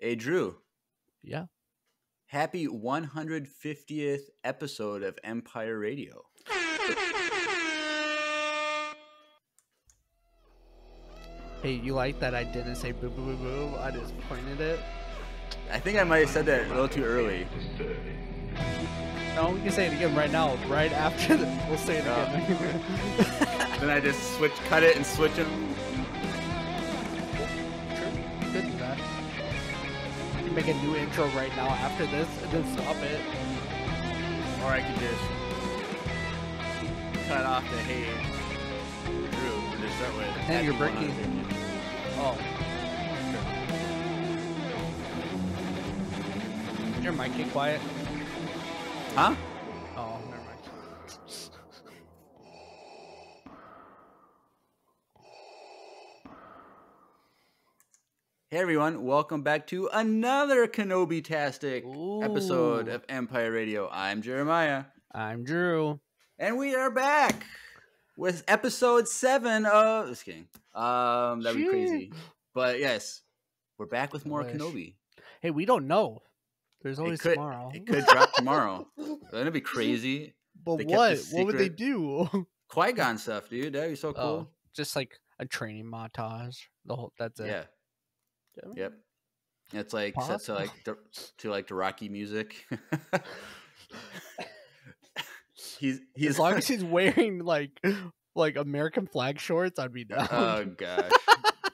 Hey, Drew. Yeah. Happy 150th episode of Empire Radio. Hey, you like that I didn't say boo boo boo boo? I just pointed it. I think I might have said that a little too early. No, we can say it again right now, right after the, we'll say it Oh. again. Then I just switch, cut it, and switch it. Make a new intro right now after this and then stop it. Or I could just cut off the hey, Drew, and just start with. And you're breaking. 150th. Oh. Your mic get quiet. Huh? Oh, never mind. Hey everyone, welcome back to another Kenobi Tastic episode of Empire Radio. I'm Jeremiah. I'm Drew. And we are back with episode seven of just kidding. Um that'd be crazy. But yes, we're back with more Wish. Kenobi. Hey, we don't know. There's It always could, tomorrow. it could drop tomorrow. That'd be crazy. But They what? What would they do? Qui Gon stuff, dude. That'd be so cool. Oh, just like a training montage. The whole that's it. yeah. Yep. It's like set to like the, to like the Rocky music. he's he's As long as he's wearing like like American flag shorts, I'd be down. oh gosh.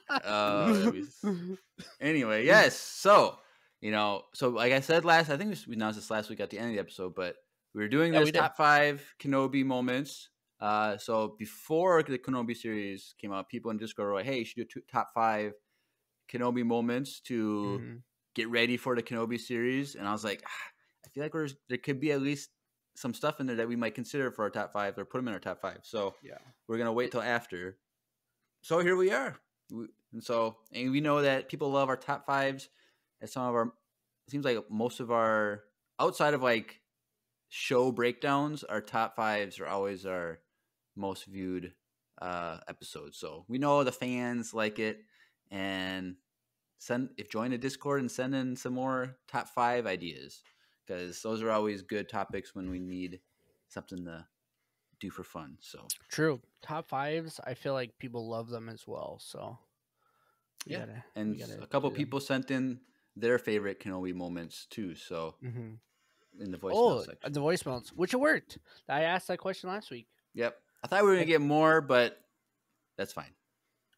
S- anyway, yes. So, you know, so like I said last, I think we announced this last week at the end of the episode, but we were doing Yeah, this we top five Kenobi moments. Uh, so before the Kenobi series came out, people in Discord were like, "Hey, you should do two, top five Kenobi moments to Mhm. get ready for the Kenobi series." And I was like, ah, I feel like there could be at least some stuff in there that we might consider for our top five or put them in our top five. So Yeah. we're gonna wait till after. So here we are, We- and so and we know that people love our top fives. And some of our it seems like most of our outside of like show breakdowns, our top fives are always our most viewed uh episodes. So we know the fans like it, and send if join the Discord and send in some more top five ideas because those are always good topics when we need something to do for fun. So True. Top fives, I feel like people love them as well. So we Yeah, gotta- and a couple people sent in their favorite Kenobi moments too. So Mhm. in the voice Oh, section. the voicemails, which it worked. I asked that question last week. Yep. I thought we were gonna get more, but that's fine.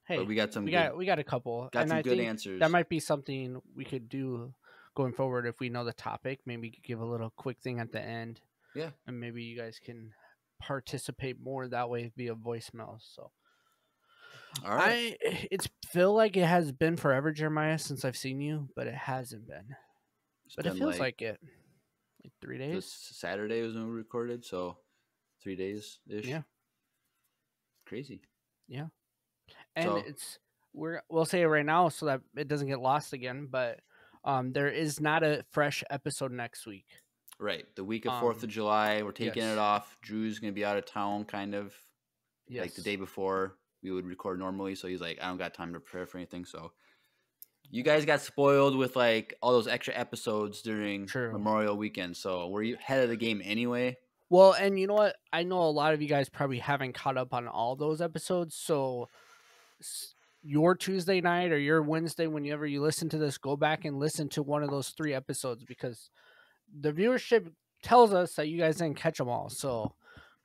Hey, but we got some we good, got we got a couple. got and some I good answers. That might be something we could do going forward if we know the topic. Maybe give a little quick thing at the end. Yeah. And maybe you guys can participate more that way via voicemail. So All right. I it's feel like it has been forever, Jeremiah, since I've seen you, but it hasn't been. It's But it been feels like, it. Like three days. Saturday was when we recorded, so three days ish. Yeah. Crazy. And So- it's we're we'll say it right now so that it doesn't get lost again but um there is not a fresh episode next week Right. The week of Fourth Um, of July, we're taking yes. it off. Drew's gonna be out of town, kind of yes like the day before we would record normally. So he's like, I don't got time to prepare for anything. So you guys got spoiled with like all those extra episodes during True. Memorial Weekend. So we're ahead of the game anyway. well and you know what i know a lot of you guys probably haven't caught up on all those episodes so your tuesday night or your wednesday whenever you listen to this go back and listen to one of those three episodes because the viewership tells us that you guys didn't catch them all so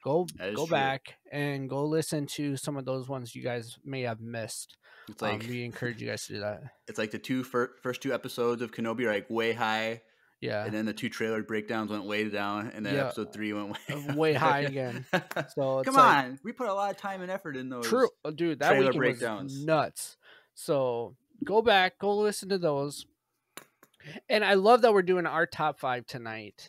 go go true. back and go listen to some of those ones you guys may have missed It's like um, we encourage you guys to do that. it's like the two fir- first two episodes of Kenobi are like way high, Yeah, and then the two trailer breakdowns went way down, and then Yeah. episode three went way Uh, way high again. so it's Come like, on, we put a lot of time and effort in those. true, uh, dude. That trailer breakdowns. was nuts. So go back, go listen to those. And I love that we're doing our top five tonight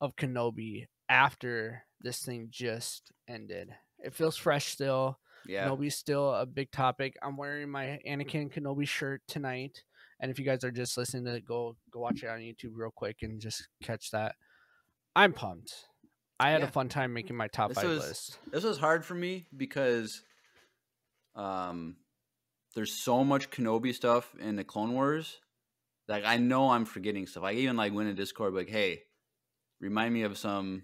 of Kenobi after this thing just ended. It feels fresh still. Yeah, Kenobi's still a big topic. I'm wearing my Anakin Kenobi shirt tonight, and if you guys are just listening to it, go go watch it on YouTube real quick and just catch that. I'm pumped. I had Yeah. a fun time making my top This five was- list. this was hard for me because um there's so much Kenobi stuff in the Clone Wars like I know I'm forgetting stuff. I even like went in Discord like, hey, remind me of some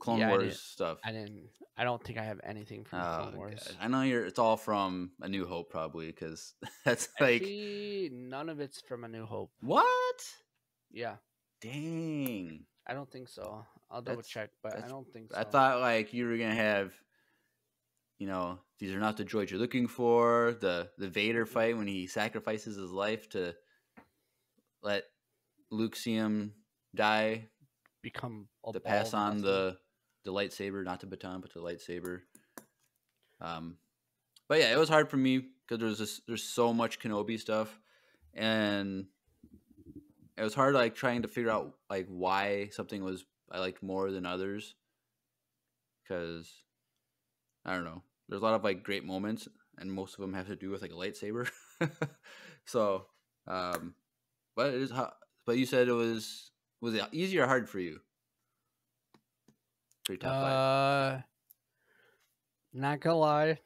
Clone Yeah, Wars did- stuff. I didn't. I don't think I have anything from Oh, Clone Wars. God. I know you're. It's all from A New Hope, probably, because that's like Actually, none of it's from A New Hope. what? Yeah, Dang! I don't think so. I'll double That's- check, but I don't think so. I thought like you were gonna have, you know, these are not the droids you're looking for. The the Vader fight when he sacrifices his life to let Luke see him die become to pass on the the lightsaber, not the baton, but the lightsaber. Um, but yeah, it was hard for me because there's just there's so much Kenobi stuff, and it was hard like trying to figure out like why something was I liked more than others. Because I don't know, there's a lot of like great moments, and most of them have to do with like a lightsaber. so, um, but it is. But you said it was was it easy or hard for you? Your top five. Uh, not gonna lie,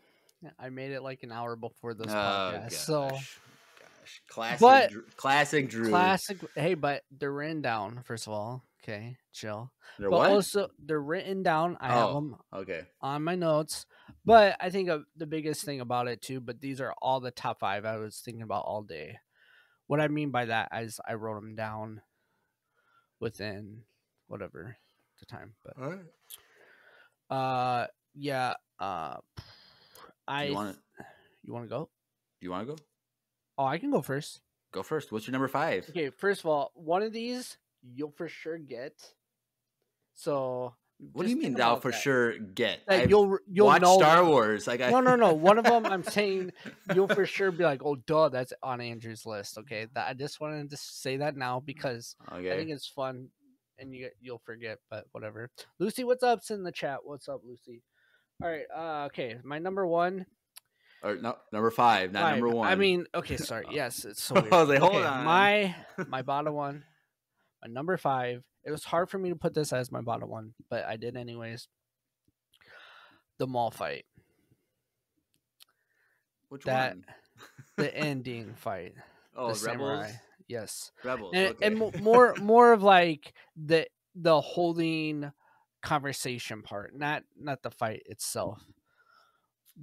I made it like an hour before this Oh, podcast. So gosh. Gosh. classic, But- Drew, classic Drew. classic. Hey, but they're written down. First of all, okay, chill. They're but what? also they're written down. I have Oh. them okay. on my notes. But I think uh, the biggest thing about it too. But these are all the top five I was thinking about all day. What I mean by that is I wrote them down within whatever the time. But All right. uh, yeah. Uh, I you want to? you want to go? Do you want to go? Oh, I can go first. Go first. What's your number five? Okay, first of all, one of these you'll for sure get. So What do you mean? think I'll for that. sure get. Like, I've you'll you'll watched know Star them. Wars. Like I No, no, no. One of them, I'm saying you'll for sure be like, "Oh, duh, that's on Andrew's list." Okay, that I just wanted to say that now because I think it's fun, and you you'll forget, but whatever. Lucy, what's up's in the chat? What's up, Lucy? All right. Uh, okay, my number one. Or no, number five, not Fine, number one. I mean, okay, sorry. Yes, it's so I weird. was like, hold Okay, on. My my bottom one, my number five. It was hard for me to put this as my bottom one, but I did anyways. The Maul fight, which that- one? the ending fight, Oh, the Rebels. samurai. Yes, Rebels. and, okay. and more more of like the the holding conversation part, not not the fight itself.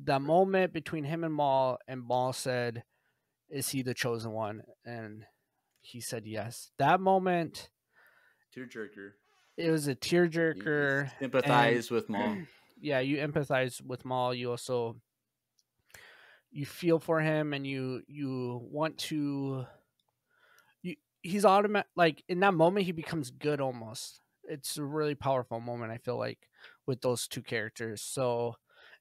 The moment between him and Maul, and Maul said, "Is he the chosen one?" and he said yes. That moment, Tearjerker. it was a you tearjerker. Sympathize with Maul. yeah, you empathize with Maul. You also you feel for him, and you you want to. He's automatic like in that moment he becomes good almost. It's a really powerful moment. I feel like with those two characters. So,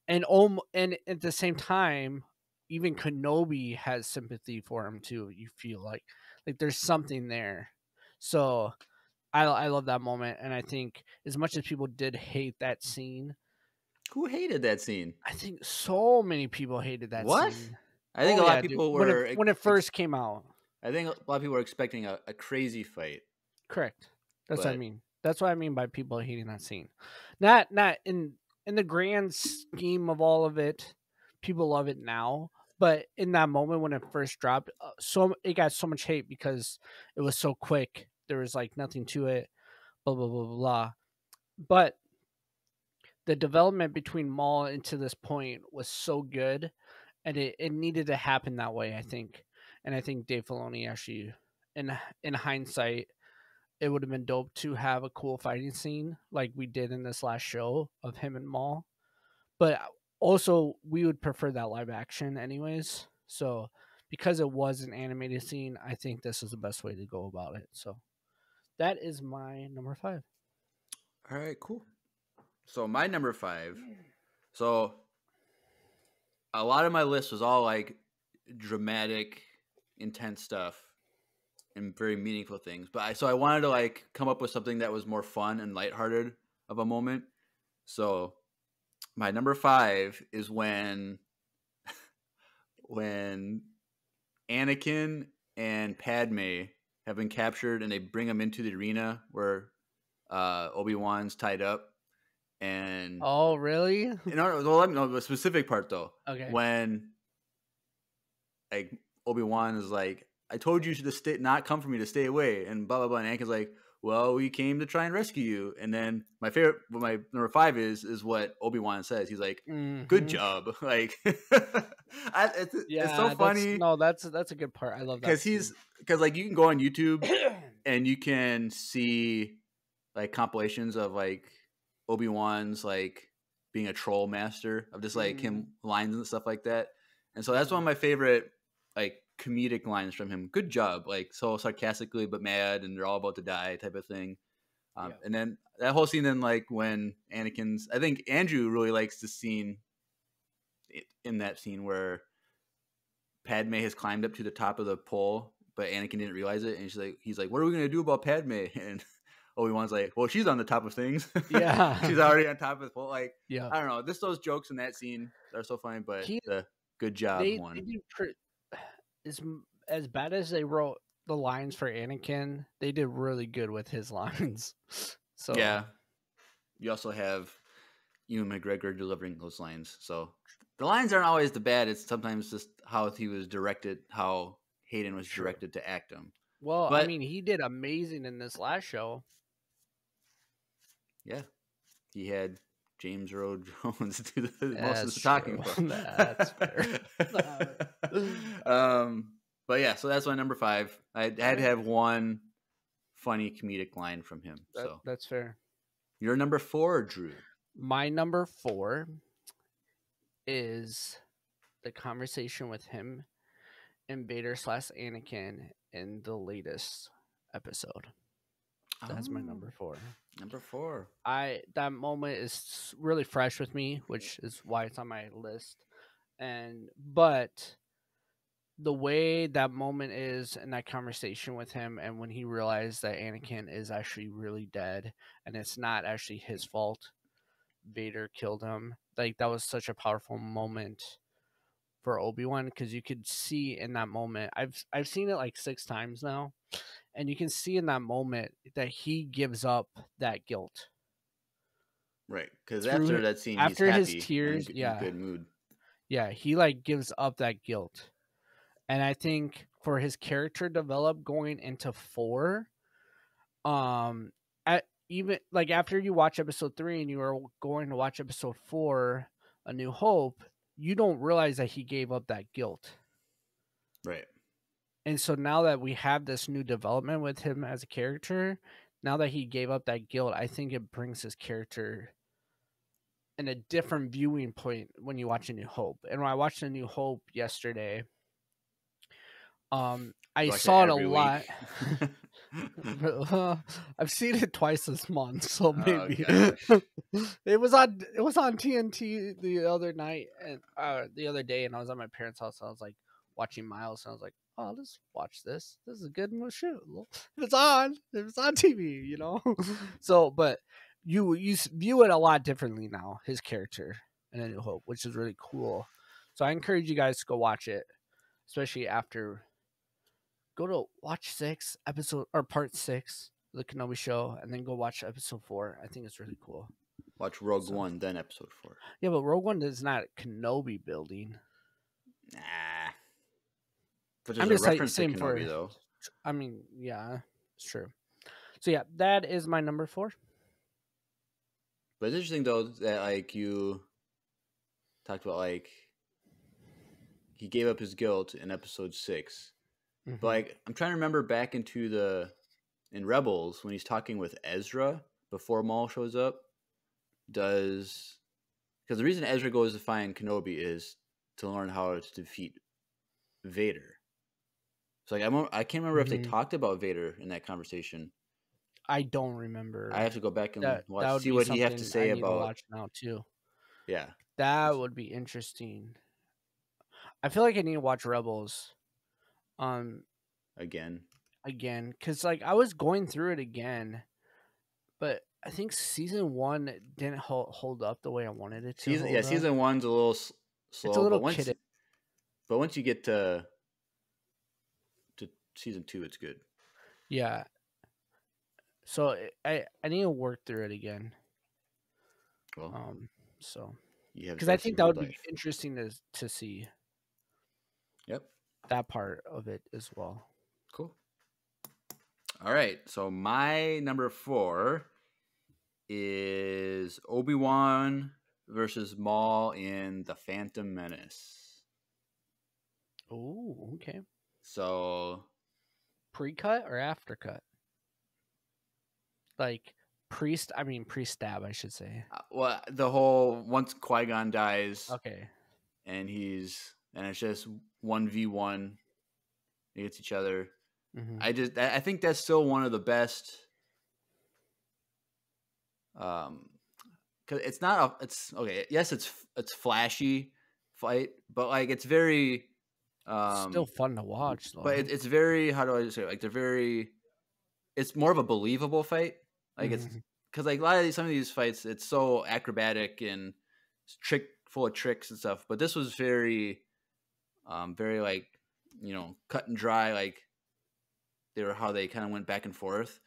and om and at the same time, even Kenobi has sympathy for him too. You feel like like there's something there. So. I, I love that moment, and I think as much as people did hate that scene, Who hated that scene? I think so many people hated that What? scene. I think Oh, a lot yeah, of dude. people when were. it, when it first came out. I think a lot of people are expecting a, a crazy fight. Correct. That's what I mean. That's what I mean by people hating that scene. Not not in in the grand scheme of all of it. People love it now, but in that moment when it first dropped, uh, so it got so much hate because it was so quick. There was like nothing to it. Blah blah blah blah. blah. But the development between Maul and to this point was so good, and it, it needed to happen that way. I think, and I think Dave Filoni actually, in in hindsight, it would have been dope to have a cool fighting scene like we did in this last show of him and Maul. But also, we would prefer that live action, anyways. So, because it was an animated scene, I think this is the best way to go about it. So, that is my number five. All right, cool. So my number five. So a lot of my list was all like dramatic, intense stuff and very meaningful things. But I so I wanted to like come up with something that was more fun and lighthearted of a moment. So my number five is when when Anakin and Padme have been captured and they bring them into the arena where uh, Obi Wan's tied up, and Oh, really? no, well, let me know the specific part though. Okay. When like Obi Wan is like, I told you to stay, not come for me to stay away, and blah blah blah. And Anakin's like, well, we came to try and rescue you. And then my favorite, what my number five is, is what Obi Wan says. He's like, "Good Mhm. job!" Like, I, it's, Yeah, it's so that's- funny No, that's that's a good part. I love that because he's because like you can go on YouTube and you can see like compilations of like Obi Wan's like being a troll master of just like him lines and stuff like that. And so that's one of my favorite like comedic lines from him. Good job, like so sarcastically but mad, and they're all about to die type of thing. Um, Yeah. And then that whole scene, then like when Anakin's, I think Andrew really likes the scene in that scene where Padme has climbed up to the top of the pole, but Anakin didn't realize it, and she's like, he's like, "What are we gonna do about Padme?" And Obi Wan's like, "Well, she's on the top of things. Yeah. she's already on top of the pole." Like, yeah. I don't know, just those jokes in that scene are so funny. But He- the good job they, one, they did as as bad as they wrote the lines for Anakin, they did really good with his lines. So yeah. You also have Ewan McGregor delivering those lines, so the lines aren't always the bad. It's sometimes just how he was directed, how Hayden was directed to act him. Well, I mean, he did amazing in this last show. Yeah, he had James Earl Jones do the, most of the talking. That's fair. um, but yeah, so that's my number five. I had to have one funny comedic line from him. That- so that's fair. you're number four, Drew. My number four is the conversation with him and Vader slash Anakin in the latest episode. That's my Oh, number four. Number four. I that moment is really fresh with me, which is why it's on my list. And but the way that moment is in that conversation with him and when he realized that Anakin is actually really dead and it's not actually his fault. Vader killed him. Like that was such a powerful moment for Obi-Wan because you could see in that moment. I've I've seen it like 6 times now and you can see in that moment that he gives up that guilt. Right, because after that scene, after he's his and tears, in yeah. good mood. Yeah, he like gives up that guilt. And I think for his character develop going into 4 um at even like after you watch episode 3 and you are going to watch episode 4 A New Hope, you don't realize that he gave up that guilt. Right. And so now that we have this new development with him as a character, now that he gave up that guilt, I think it brings his character in a different viewing point when you watch A New Hope. And when I watched A New Hope yesterday, um, I Watch saw it a every lot. Uh, I've seen it twice this month, so Oh, maybe gosh. it was on it was on TNT the other night and uh, the other day, and I was at my parents' house. And I was like watching Miles, and I was like, "Oh, let's watch this. This is a good shoot. If it's on, if it's on TV, you know." so, but you you view it a lot differently now. His character in A New Hope, which is really cool. So I encourage you guys to go watch it, especially after go to watch six episode or part six of the Kenobi show, and then go watch episode four. I think it's really cool. Watch Rogue So- One, then Episode Four. Yeah, but Rogue One is not Kenobi building. Nah. But I'm just saying- same for- though. I mean, yeah, it's true. So yeah, that is my number four. But it's interesting though that like you talked about like he gave up his guilt in episode six. Mhm. But like I'm trying to remember back into the in Rebels when he's talking with Ezra before Maul shows up. Does because the reason Ezra goes to find Kenobi is to learn how to defeat Vader. So like I mo- I can't remember if they Mhm. talked about Vader in that conversation. I don't remember. I have to go back and that, watch, that see what he have to say about. watch now too. Yeah, That would be interesting. I feel like I need to watch Rebels, um, again. again because like I was going through it again, but I think season one didn't hold, hold up the way I wanted it to. Season, yeah, up. season one's a little slow, little but once but once you get to to season two, it's good. Yeah. So I- I need to work through it again. Well, Um. So you have because I think that would be interesting to to see Yep. that part of it as well. Cool. All right. So my number four is Obi Wan versus Maul in The Phantom Menace. Oh, okay. So Pre-cut or after cut? Like priest, I mean pre-stab, I should say. uh, well, the whole once Qui Gon dies Okay. and he's and it's just one v one against each other. Mhm. I just I I think that's still one of the best. Um, cause it's not a it's okay. Yes, it's it's flashy fight, but like it's very um Still fun to watch though. but it, it's very how do I say it? like they're very it's more of a believable fight like it's because like a lot of these some of these fights it's so acrobatic and trick full of tricks and stuff but this was very um very like you know cut and dry like they were how they kind of went back and forth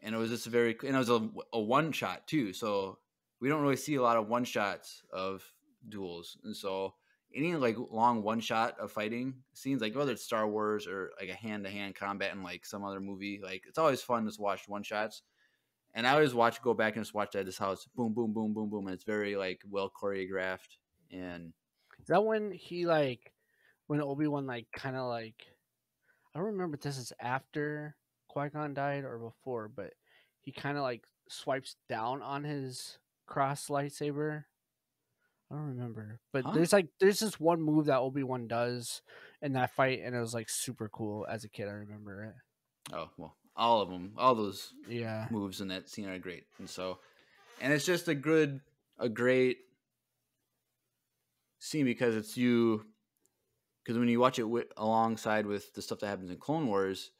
and it was just very and it was a, a one shot too so we don't really see a lot of one shots of duels and so any like long one shot of fighting scenes like whether it's star wars or like a hand-to-hand combat in like some other movie like it's always fun to watch one shots and i always watch go back and just watch that how it's boom boom boom boom boom and it's very like well choreographed and Is that when he like when Obi Wan like kind of like I don't remember if this is after Qui Gon died or before, but he kind of like swipes down on his cross lightsaber. I don't remember, but Huh? there's like there's this one move that Obi Wan does in that fight, and it was like super cool as a kid. I remember it. oh well all of them all those Yeah, moves in that scene are great and so and it's just a good a great scene because it's you because when you watch it alongside with the stuff that happens in clone wars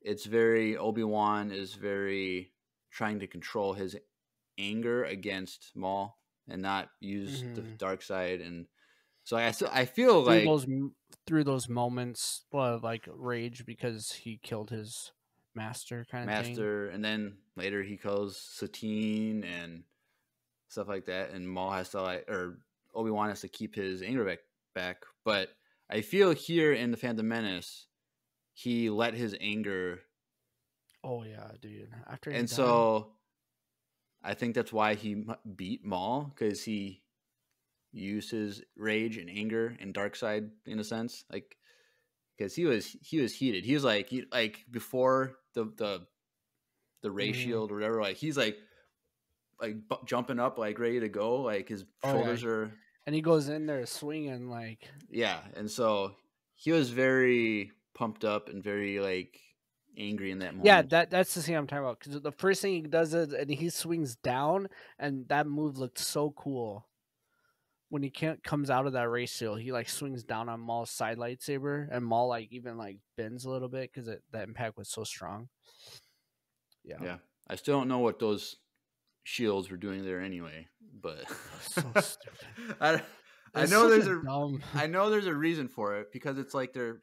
it's very obi-wan is very trying to control his anger against maul and not use the Mhm. dark side and so i still i feel through like those through those moments of like rage because he killed his master kind of thing. master and then later he calls satine and stuff like that and maul has to like or obi-wan has to keep his anger back back but i feel here in the phantom menace he let his anger Oh yeah, dude. After and died- so i think that's why he beat maul because he used his rage and anger and dark side in a sense like because he was he was heated he was like he, like before the the the ray Mhm. shield or whatever like he's like like bu- jumping up like ready to go like his Oh, yeah. shoulders are and he goes in there swinging like yeah and so he was very pumped up and very like angry in that moment. yeah that that's the scene i'm talking about because the first thing he does is and he swings down and that move looked so cool. When he can't comes out of that ray shield he like swings down on maul's side lightsaber and maul like even like bends a little bit because that impact was so strong. Yeah, yeah. I still don't know what those shields were doing there anyway but So. I, I know there's a dumb I know there's a reason for it because it's like they're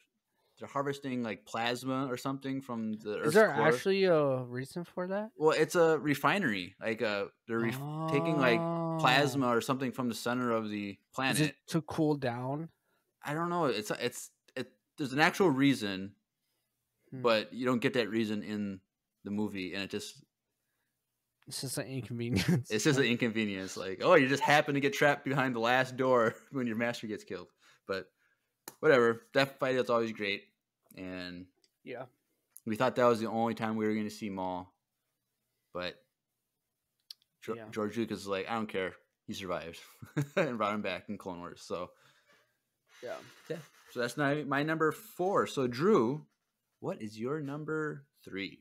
they're harvesting like plasma or something from the Earth's is there core. actually a reason for that well, it's a refinery. Like uh, they're ref- taking like Oh. plasma or something from the center of the Is planet. it to cool down I don't know. It's it's it. There's an actual reason, Hmm. but you don't get that reason in the movie, and it just it's just an inconvenience it's just an inconvenience. Like oh, you just happen to get trapped behind the last door when your master gets killed. But whatever. That fight is always great, and yeah We thought that was the only time we were going to see Maul, but Ge- Yeah. George Lucas is like, I don't care. He survived and brought him back in Clone Wars. So, yeah yeah. So that's my, my number four. So, Drew, what is your number three?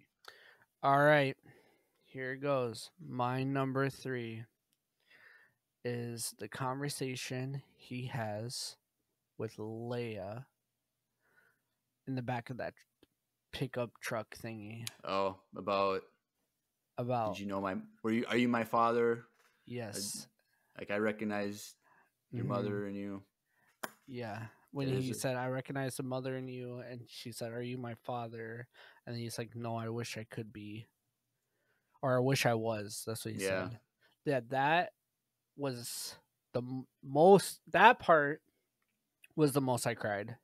All right, here it goes. My number three is the conversation he has with Leia in the back of that pickup truck thingy Oh, about about did you know my were you are you my father? yes, Like I recognize your mhm, mother and you. Yeah, when It he a- said, "I recognize the mother in you," and she said, "Are you my father?" And he's like, "No, I wish I could be, or I wish I was." That's what he Yeah. said. Yeah, that was the m- most. That part was the most I cried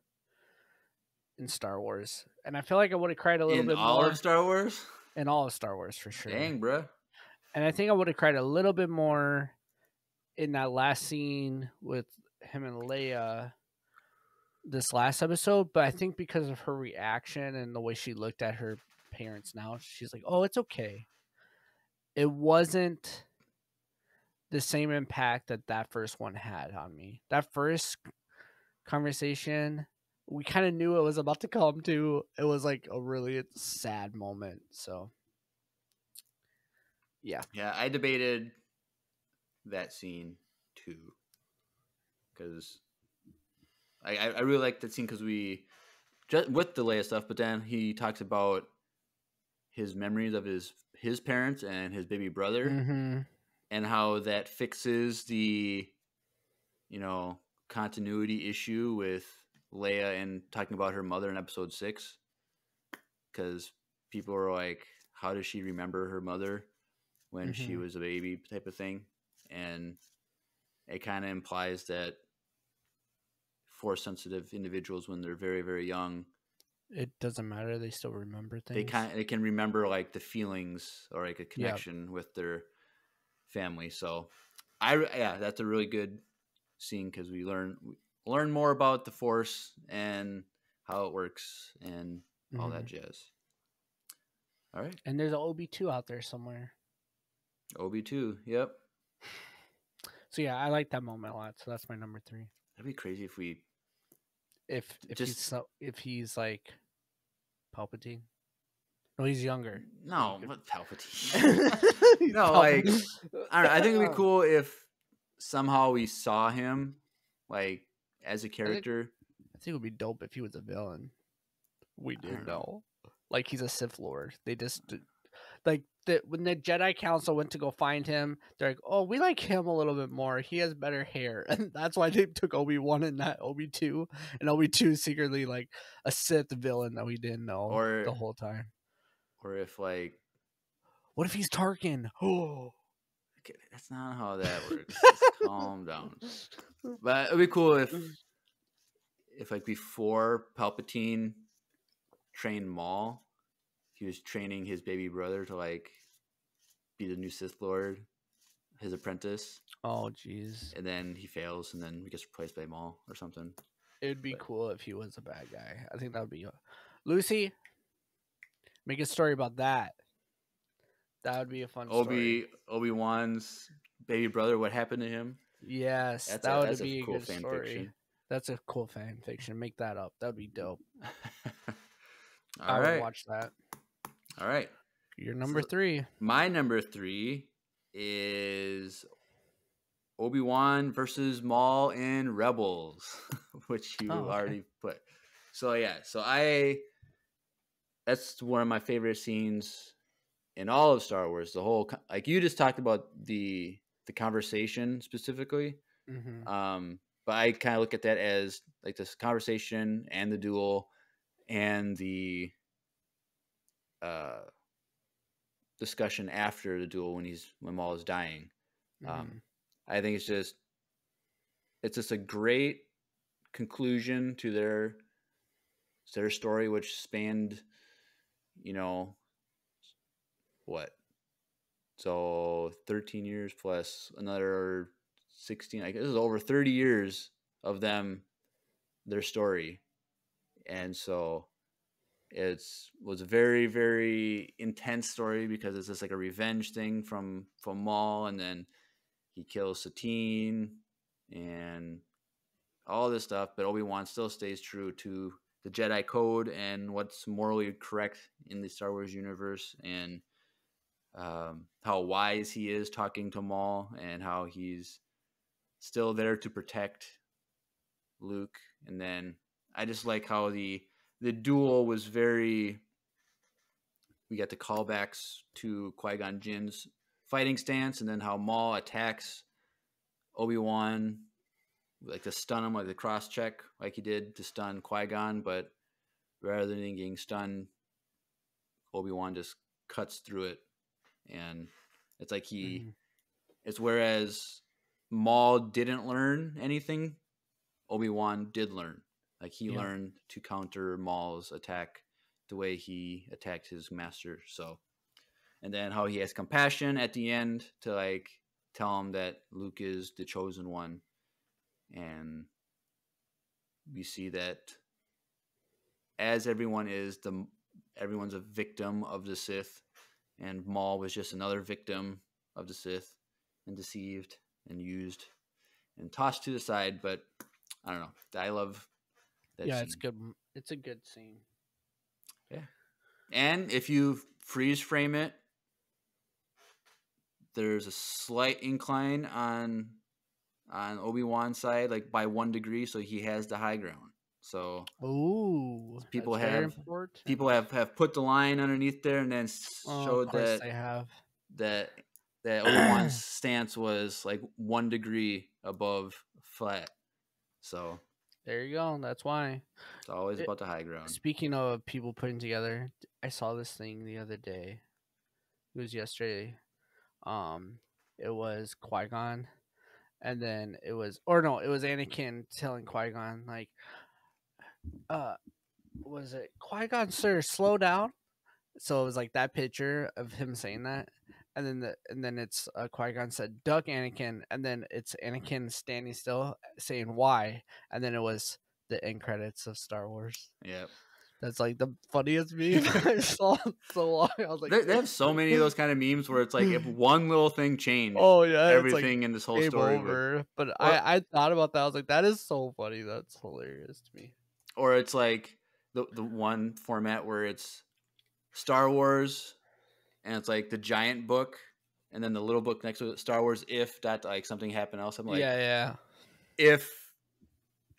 in Star Wars, and I feel like I would have cried a little In bit all more All of Star Wars? in all of Star Wars for sure. Dang, bruh. And I think I would have cried a little bit more in that last scene with him and Leia this last episode, but I think because of her reaction and the way she looked at her parents now, she's like, "Oh, it's okay." It wasn't the same impact that that first one had on me. That first conversation, we kind of knew it was about to come to. It was like a really sad moment. So, yeah. Yeah, I debated that scene too, because I I really like that scene because we just with the Leia stuff, but then he talks about his memories of his his parents and his baby brother, Mm-hmm. and how that fixes the you know continuity issue with Leia and talking about her mother in episode six, because people are like, "How does she remember her mother when she Mhm. was a baby?" type of thing, and it kind of implies that force sensitive individuals, when they're very very young, It doesn't matter. They still remember things. they kind they can remember like the feelings or like a connection with their family. So I yeah, that's a really good scene because we learn we learn more about the force and how it works and all that Mhm. jazz. All right, And there's an Obi Two out there somewhere. Obi Two, Yep, So yeah, I like that moment a lot. So that's my number three. that'd be crazy if we. If if he's so, if he's like Palpatine. No, he's younger. No, what Palpatine? no, like I don't know. I think it'd be cool if somehow we saw him like as a character. I think it would be dope if he was a villain. We didn't know. know. Like he's a Sith Lord. They just like the when the Jedi Council went to go find him, they're like, "Oh, we like him a little bit more. He has better hair," and that's why they took Obi Wan and not Obi Two. And Obi Two secretly like a Sith villain that we didn't know Or- the whole time. or if like What if he's Tarkin? Oh, okay, that's not how that works. Just calm down. But it'd be cool if if like before Palpatine trained Maul, he was training his baby brother to like be the new Sith Lord, his apprentice, oh, jeez. and then he fails and then he gets replaced by Maul or something. It'd be But- cool if he was a bad guy. I think that would be uh, Lucy. Make a story about that. That would be a fun story. Obi Obi Wan's baby brother, what happened to him? Yes, That's that a, would be a a, cool good fan story. fiction. That's a cool fan fiction. Make that up. That would be dope. I All would watch that. all right. Your number So- three. My number three is Obi Wan versus Maul in Rebels, which you Oh, okay. already put. So yeah, so I that's one of my favorite scenes in all of Star Wars. The whole like you just talked about the the conversation specifically, Mm-hmm. um, but I kind of look at that as like this conversation and the duel and the uh discussion after the duel when he's when Maul is dying. Mm-hmm. Um, I think it's just it's just a great conclusion to their their story, which spanned, you know, what? So thirteen years plus another sixteen. I guess this is over thirty years of them, their story, and so it's was a very very intense story because it's just like a revenge thing from from Maul, and then he kills Satine and all this stuff, but Obi Wan still stays true to the Jedi Code and what's morally correct in the Star Wars universe, and um, how wise he is talking to Maul, and how he's still there to protect Luke. And then I just like how the the duel was very. We got the callbacks to Qui Gon Jinn's fighting stance, and then how Maul attacks Obi Wan, like to stun him, like the cross check, like he did to stun Qui Gon, but rather than getting stunned, Obi Wan just cuts through it, and it's like he, Mhm. it's whereas Maul didn't learn anything, Obi Wan did learn, Like he Yeah. learned to counter Maul's attack the way he attacked his master. So, and then how he has compassion at the end to like tell him that Luke is the chosen one, and we see that as everyone is the everyone's a victim of the Sith, and Maul was just another victim of the Sith and deceived and used and tossed to the side. But I don't know. I love that. yeah, it's good. It's a good scene. Yeah, and if you freeze frame it, there's a slight incline on on Obi Wan's side, like by one degree, so he has the high ground. So Ooh, People have- people have, have put the line underneath there and then Oh, showed that they have. that that Obi Wan's stance was like one degree above flat. So There you go. That's why. it's always It- about the high ground. Speaking of people putting together, I saw this thing the other day. It was yesterday. Um, it was Qui Gon, and then it was, or no, it was Anakin telling Qui Gon like, uh, was it Qui Gon, sir, slow down? So it was like that picture of him saying that, and then the and then it's uh, Qui Gon said, "Duck, Anakin," and then it's Anakin standing still saying why, and then it was the end credits of Star Wars. Yeah. That's like the funniest meme I saw in so long. I was like, They, they have so many of those kind of memes where it's like if one little thing changed, oh yeah, it's like everything in this whole story would. But Well- I I thought about that. I was like, that is so funny. That's hilarious to me. Or it's like the the one format where it's Star Wars and it's like the giant book and then the little book next to it Star Wars if that like something happened else I'm like yeah, yeah. if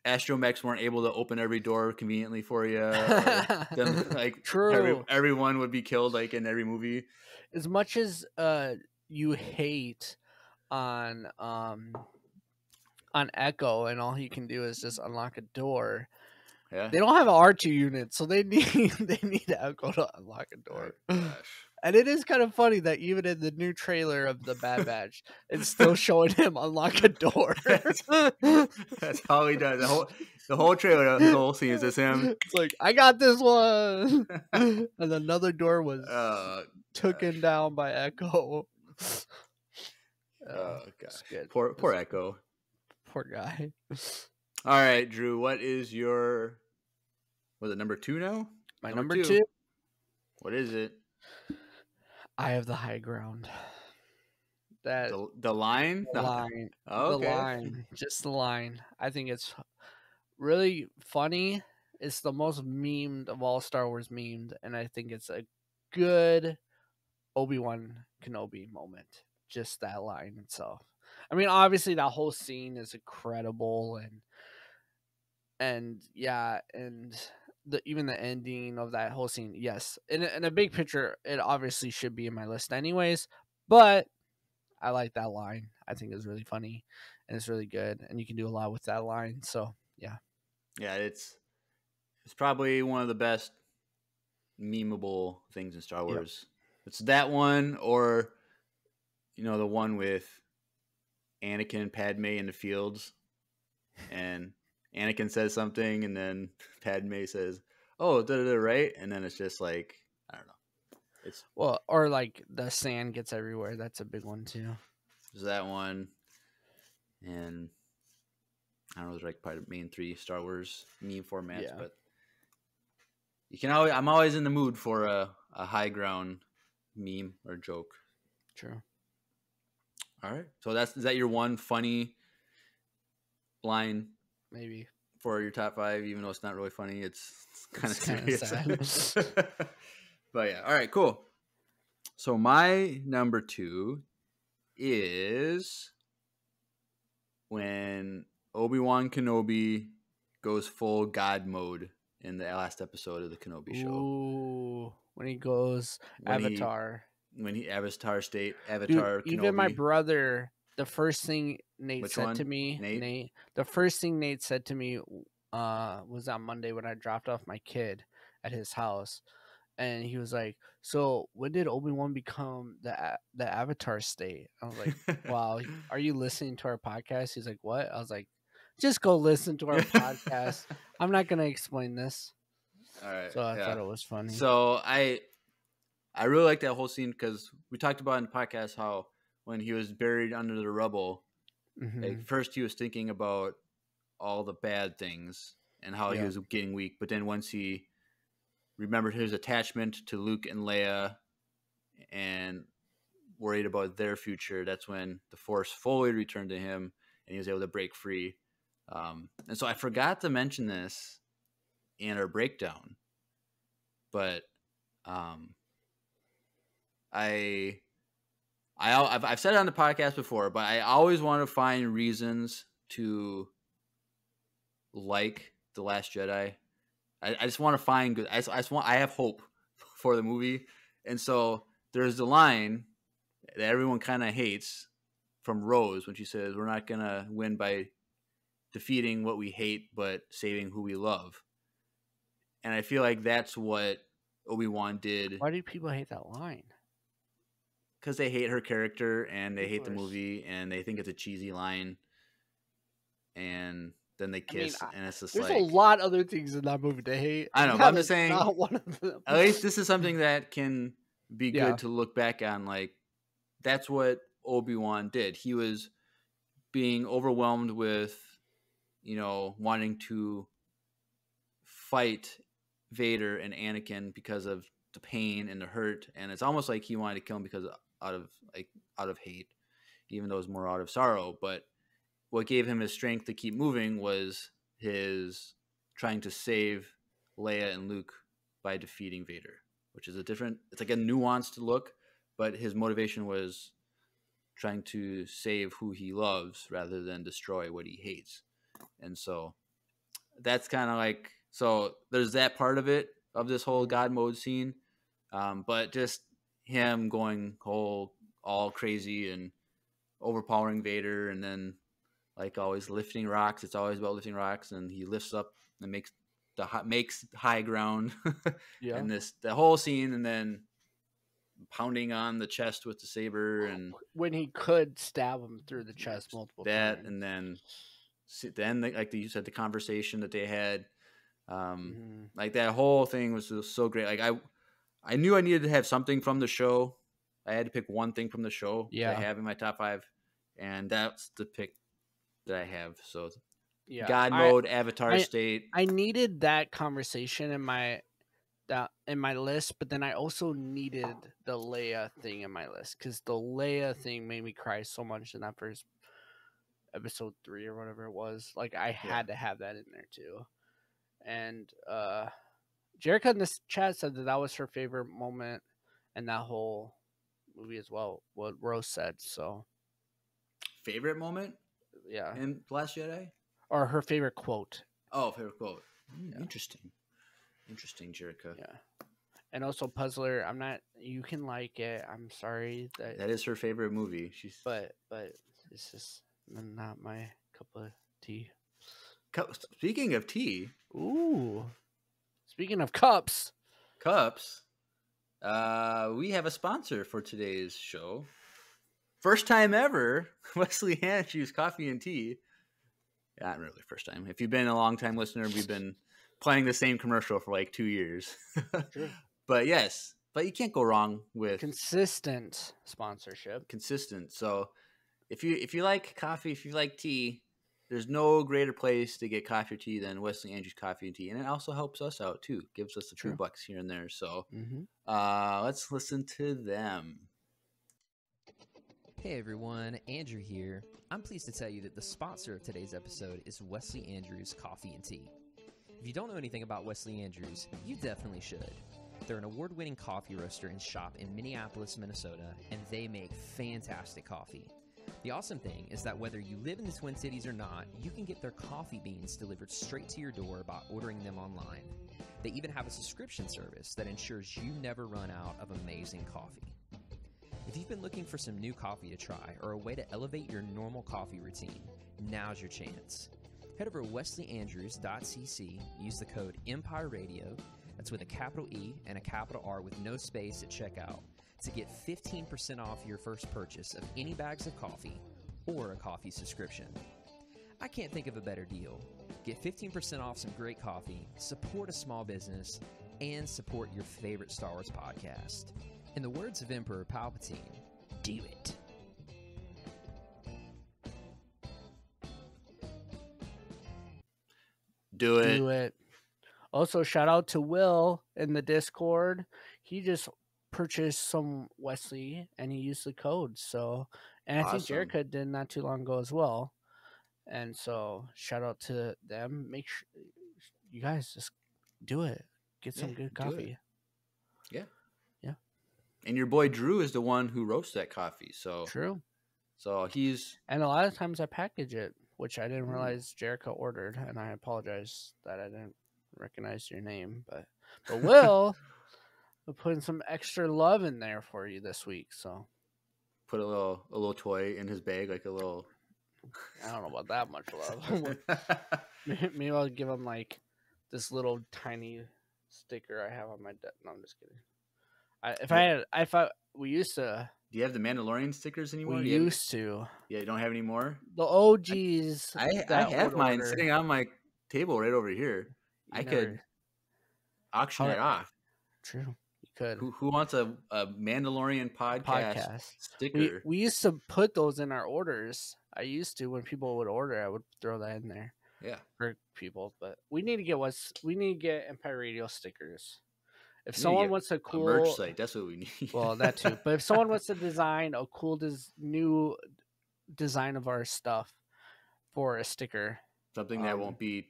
Astromechs weren't able to open every door conveniently for you then like every, True. everyone would be killed like in every movie As much as uh you hate on um on Echo and all he can do is just unlock a door. Yeah They don't have an R two unit, so they need they need Echo to unlock a door. Gosh. And it is kind of funny that even in the new trailer of the Bad Batch, it's still showing him unlock a door. that's how he does the whole the whole trailer the whole scene is just him It's like I got this one, and another door was uh, taken down by Echo. Uh, oh god poor poor Echo poor guy. All right, Drew. What is your was it number two now? My Number number, two. two. What is it? I have the high ground. That The, the line? the line, oh, Okay. the line, just the line. I think it's really funny. It's the most memed of all Star Wars memed, and I think it's a good Obi Wan Kenobi moment. Just that line itself. I mean, obviously that whole scene is incredible, and and yeah, and the even the ending of that whole scene. Yes, in a, in a big picture, it obviously should be in my list anyways, but I like that line. I think it's really funny and it's really good, and you can do a lot with that line. So yeah, Yeah, it's it's probably one of the best memeable things in Star Wars. It's that one or you know, the one with Anakin and Padme in the fields and Anakin says something and then Padme says, Oh, da da da right? And then it's just like I don't know. It's well, or like the sand gets everywhere. That's a big one too. There's that one, and I don't know. There's like probably the main three Star Wars meme formats, Yeah. but you can always. I'm always in the mood for a, a high ground meme or joke. True. All right, so that's is that your one funny line Maybe. for your top five? Even though it's not really funny, it's, kind of It's serious. but yeah, all right, cool. So my number two is when Obi Wan Kenobi goes full God mode in the last episode of the Kenobi show. Ooh, when he goes When he- Avatar. when he Avatar State, Dude, Avatar even my brother, the first thing Nate Which said to me, Nate? the first thing Nate said to me uh, was on Monday when I dropped off my kid at his house. And he was like, "So when did Obi Wan become the the Avatar state?" I was like, "Wow, are you listening to our podcast?" He's like, "What?" I was like, just go listen to our podcast. I'm not gonna explain this. All right. So I yeah. thought it was funny. So I I really like that whole scene because we talked about in the podcast how when he was buried under the rubble, Mhm. like first he was thinking about all the bad things and how he was getting weak, but then once he remembered his attachment to Luke and Leia and worried about their future, that's when the Force fully returned to him and he was able to break free. Um, and so I forgot to mention this in our breakdown, but um, I, I, I've, I've said it on the podcast before, but I always want to find reasons to like the Last Jedi. I, I just want to find good. I just, I just want. I have hope for the movie, and so there's the line that everyone kind of hates from Rose when she says, "We're not gonna win by defeating what we hate, but saving who we love." And I feel like that's what Obi Wan did Why do people hate that line? Because they hate her character and they hate the movie and they think it's a cheesy line, and then they I mean, kiss, I- and it's just There's like a lot of other things in that movie to hate. I know, but I'm just saying- Not one of them. at least this is something that can be good to look back on. Like that's what Obi Wan did. He was being overwhelmed with, you know, wanting to fight Vader and Anakin because of the pain and the hurt, and it's almost like he wanted to kill him because out of like out of hate, even though it was more out of sorrow. But what gave him his strength to keep moving was his trying to save Leia and Luke by defeating Vader, which is a different. It's like a nuanced look, but his motivation was trying to save who he loves rather than destroy what he hates, and so that's kind of like so. There's that part of it of this whole God mode scene, um, but just him going whole all crazy and overpowering Vader, and then like always lifting rocks. It's always about lifting rocks, and he lifts up and makes the makes high ground. yeah. and this the whole scene, and then pounding on the chest with the saber, and when he could stab him through the chest multiple times. that, times. and then then the, like you said, the conversation that they had, um, Mhm. like that whole thing was just so great. Like I, I knew I needed to have something from the show. I had to pick one thing from the show Yeah. I have in my top five, and that's the pick that I have. So yeah. God I- mode, Avatar I- state. I needed that conversation in my that in my list, but then I also needed the Leia thing in my list because the Leia thing made me cry so much in that first episode three or whatever it was. Like I had to have that in there too. And uh Jerica in this chat said that that was her favorite moment in that whole movie as well. What Rose said, so Favorite moment yeah, in Last Jedi? or her favorite quote. Oh, favorite quote. Hmm, Yeah. Interesting. Interesting, Jerica. Yeah. And also Puzzler, I'm not you can like it. I'm sorry that, That is her favorite movie. She's but but it's just not my cup of tea. Speaking of tea Ooh. Speaking of cups, cups. Uh, we have a sponsor for today's show. First time ever, Wesley Andrews Coffee and Tea. Not really first time. If you've been a long time listener, we've been playing the same commercial for like two years. Sure. But yes, but you can't go wrong with consistent sponsorship. consistent. So if you if you like coffee, if you like tea, there's no greater place to get coffee or tea than Wesley Andrews Coffee and Tea, and it also helps us out too. Gives us the few True. bucks here and there. So Mm-hmm. uh, let's listen to them. Hey everyone, Andrew here. I'm pleased to tell you that the sponsor of today's episode is Wesley Andrews Coffee and Tea. If you don't know anything about Wesley Andrews, you definitely should. They're an award winning coffee roaster and shop in Minneapolis, Minnesota, and they make fantastic coffee. The awesome thing is that whether you live in the Twin Cities or not, you can get their coffee beans delivered straight to your door by ordering them online. They even have a subscription service that ensures you never run out of amazing coffee. If you've been looking for some new coffee to try or a way to elevate your normal coffee routine, now's your chance. Head over to wesleyandrews.cc, use the code Empire Radio, that's with a capital E and a capital R with no space at checkout, to get 15% off your first purchase of any bags of coffee or a coffee subscription. I can't think of a better deal. Get 15% off some great coffee, support a small business, and support your favorite Star Wars podcast. In the words of Emperor Palpatine, do it. Do it. do it. Also, shout out to Will in the Discord. He just purchased some Wesley and he used the code. So, and I think Jerica did not too long ago as well. And so, shout out to them. Make sure you guys just do it. Get some Yeah, good coffee. Yeah. Yeah. And your boy Drew is the one who roasts that coffee. So True. so he's And a lot of times I package it, which I didn't Mm. realize Jerica ordered, and I apologize that I didn't recognize your name, but but Will, we're putting some extra love in there for you this week. So put a little a little toy in his bag, like a little. I don't know about that much love. Maybe I'll give him like this little tiny sticker I have on my desk. No, I'm just kidding. I, if I had, if I we used to, Do you have the Mandalorian stickers anymore? we You have- used to yeah, you don't have any more. the OGs. I I that have mine order, sitting on my table right over here. you I never- could auction it off. True, could Who who wants a, a Mandalorian podcast, podcast. sticker? We we used to put those in our orders. I used to when people would order, I would throw that in there yeah, for people. But we need to get what's we need to get Empire Radio stickers. If We someone wants a a cool, merch site. That's what we need. well that too. But if someone wants to design a cool des- new design of our stuff for a sticker, something that um, won't be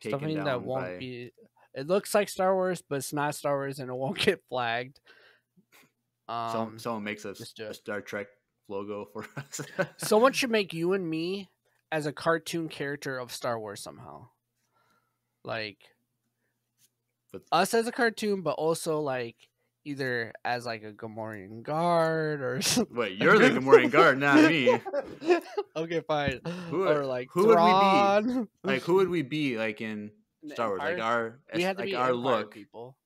taken something that won't by, be. It looks like Star Wars, but it's not Star Wars, and it won't get flagged. Um, Some, someone makes a, a. Star Trek logo for us. Someone should make you and me as a cartoon character of Star Wars somehow. Like But- us as a cartoon, but also like either as like a Gamorrean guard or something. Wait, you're the Gamorrean guard, not me. okay, fine. Who- or like who would we be? Like, who would we be? Like in Star Wars, like our, we had to like be our Empire look. people.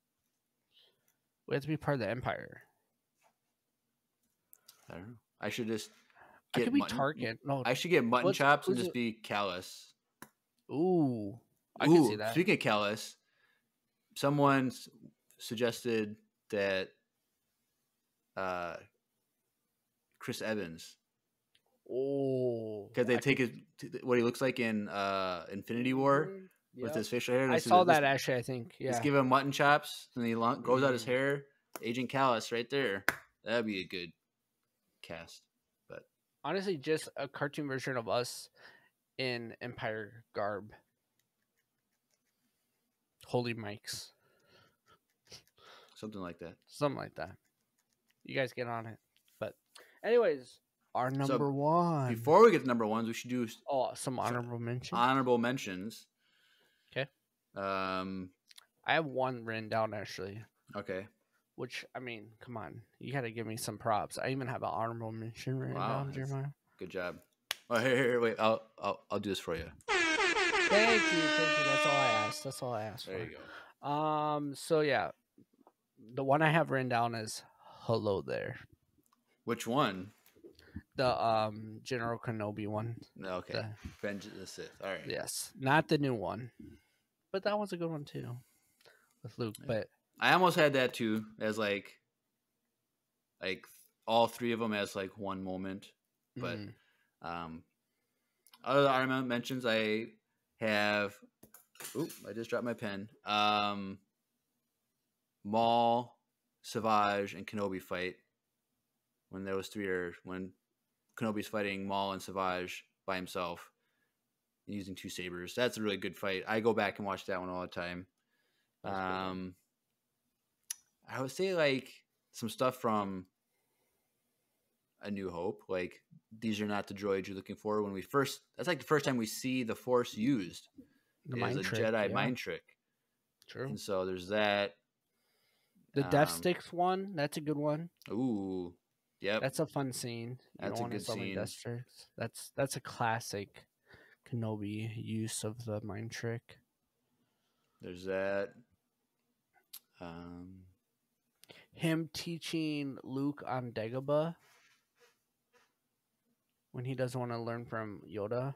We had to be part of the Empire. I don't know. I should just I get could be mutton. Target. No. I should get mutton What's- chops and just it- be Kallus. Ooh, I Ooh, can see that. Speaking of Kallus, someone s- suggested that uh, Chris Evans Oh, because they I take can- his what he looks like in uh, Infinity War with his facial hair. and I saw "Let's- that actually. I think yeah. Let's give him mutton chops, and he lo- grows out his Mm. hair. Agent Kallus, right there. That'd be a good cast. But honestly just a cartoon version of us in Empire garb. Holy mics. Something like that. Something like that. You guys get on it. But anyways, our number one. Before we get to number ones, we should do oh, some honorable mention. honorable mentions. 'Kay. Um. I have one written down actually. Okay. Which I mean, come on. You gotta give me some props. I even have an honorable mention written Wow, down, that's- Jeremiah. Good job. Oh, here, here, wait. I'll, I'll, I'll do this for you. Thank you, thank you. That's all I asked. That's all I asked There for. you go. Um, so yeah, the one I have written down is "Hello there." Which one? The um General Kenobi one. No, Okay. The- Vengeance of the Sith. All right. yes, not the new one, but that was a good one too, with Luke. Yeah. But I almost had that too, as like, like all three of them as like one moment. But mm, Um, other honorable mentions, I have. Oop! I just dropped my pen. Um, Maul, Savage, and Kenobi fight. When those three are when Kenobi's fighting Maul and Savage by himself, using two sabers. That's a really good fight. I go back and watch that one all the time. That's a good one. Um, I would say like some stuff from A New Hope, like these are not the droids you're looking for. When we first, that's like the first time we see the Force used the mind a trick, Jedi yeah, mind trick, True. and so there's that. The Death um, Sticks one. That's a good one. Ooh, yep. That's a fun scene. You That's a good scene. Death. That's that's a classic Kenobi use of the mind trick. there's that. Um, him teaching Luke on Dagobah when he doesn't want to learn from Yoda.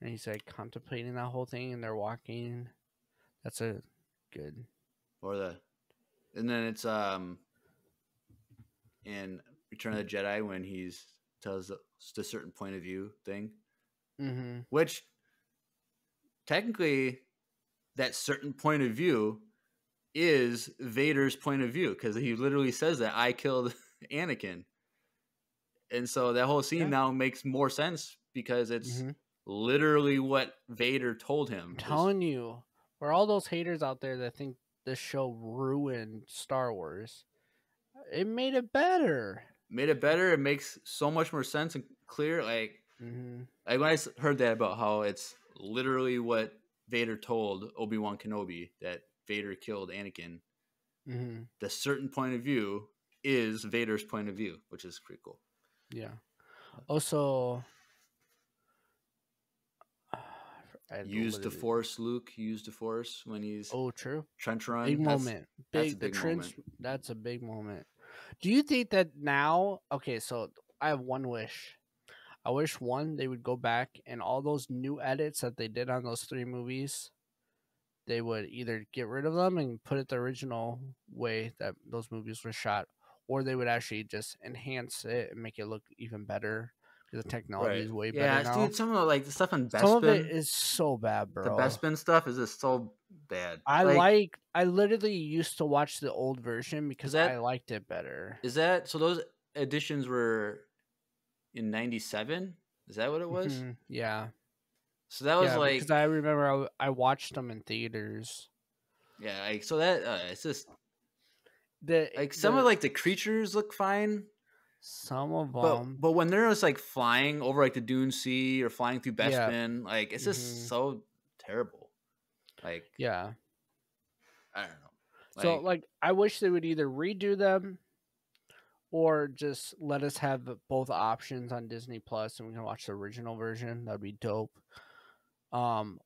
and he's like contemplating that whole thing, and they're walking. That's a good. or the and then it's um in Return of the Jedi when he's tells us a certain point of view thing, Mm-hmm. which technically that certain point of view is Vader's point of view because he literally says that I killed Anakin, and so that whole scene Yeah. now makes more sense because it's Mhm. literally what Vader told him. I'm telling you, for all those haters out there that think this show ruined Star Wars, it made it better. made it better. It makes so much more sense and clear. Like Mm-hmm. Like when I heard that about how it's literally what Vader told Obi Wan Kenobi that Vader killed Anakin. Mm-hmm. The certain point of view is Vader's point of view, which is pretty cool. Yeah. Also, I Use the. Force, Luke. Use the Force when he's Oh, true. trench run. Big That's- moment. that's a Big, the trench. moment. That's a big moment. Do you think that now? Okay, so I have one wish. I wish one they would go back and all those new edits that they did on those three movies, they would either get rid of them and put it the original way that those movies were shot, or they would actually just enhance it and make it look even better because the mm, technology is way yeah, better now. dude. Some of the, like the stuff on Some of it Bespin, is so bad, bro. the Bespin stuff is just so bad. I like, I literally used to watch the old version because that- I liked it better. Is that so? Those editions were in '97. Is that what it was? Mhm, Yeah. So that was yeah, like because I remember I watched them in theaters. yeah, like so that uh, it's just The like some the- of like the creatures look fine, some of but them. but when they're just like flying over like the Dune Sea or flying through Yeah. Bespin, like it's just Mhm. so terrible. Like yeah. I don't know. so like I wish they would either redo them or just let us have both options on Disney Plus and we can watch the original version. That'd be dope. Um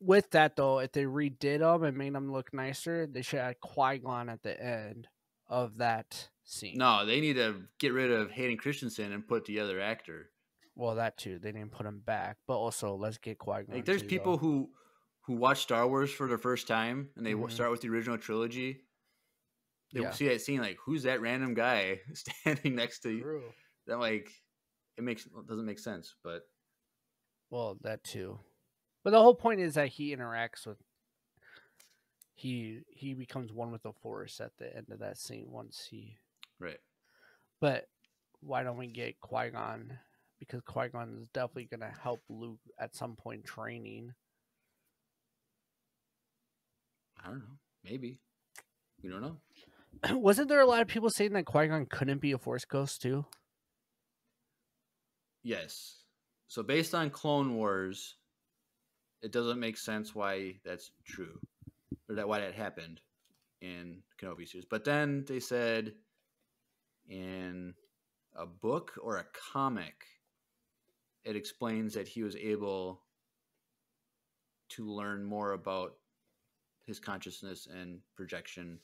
with that though, if they redid them and made them look nicer, they should add Qui Gon at the end of that scene. no, they need to get rid of Hayden Christensen and put the other actor. Well, that too. They didn't put him back, but also let's get Qui Gon. Like there's people who who watch Star Wars for the first time and they w Mhm. start with the original trilogy. They Yeah. see that scene like who's that random guy standing next to you? That like it makes it doesn't make sense, but Well, that too. But the whole point is that he interacts with he he becomes one with the force at the end of that scene once he right. but why don't we get Qui Gon? Because Qui Gon is definitely gonna help Luke at some point training. I don't know. Maybe. We don't know. Wasn't there a lot of people saying that Qui Gon couldn't be a force ghost too? Yes. So based on Clone Wars, it doesn't make sense why that's true. Or that why that happened in Kenobi series. But then they said in a book or a comic, it explains that he was able to learn more about his consciousness and projection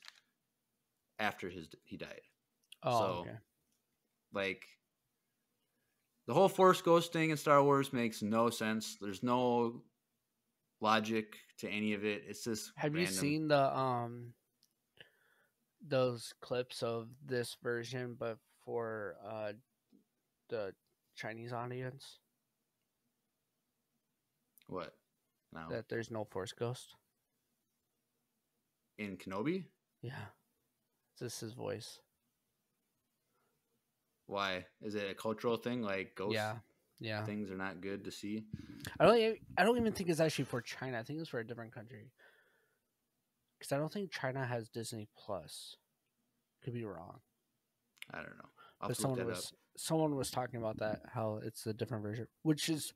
after his he died. Oh, So, okay. Like the whole Force Ghost thing in Star Wars makes no sense. There's no logic to any of it. It's just Have you seen the um those clips of this version but for uh the Chinese audience what now that there's no force ghost? in Kenobi? Yeah. This is his voice. Why is it a cultural thing? Like ghost Yeah. Yeah. things are not good to see. I don't I don't even think it's actually for China. I think it's for a different country. Cuz I don't think China has Disney Plus. Could be wrong. I don't know. I'll but have to look someone was up. someone was talking about that how it's a different version, which is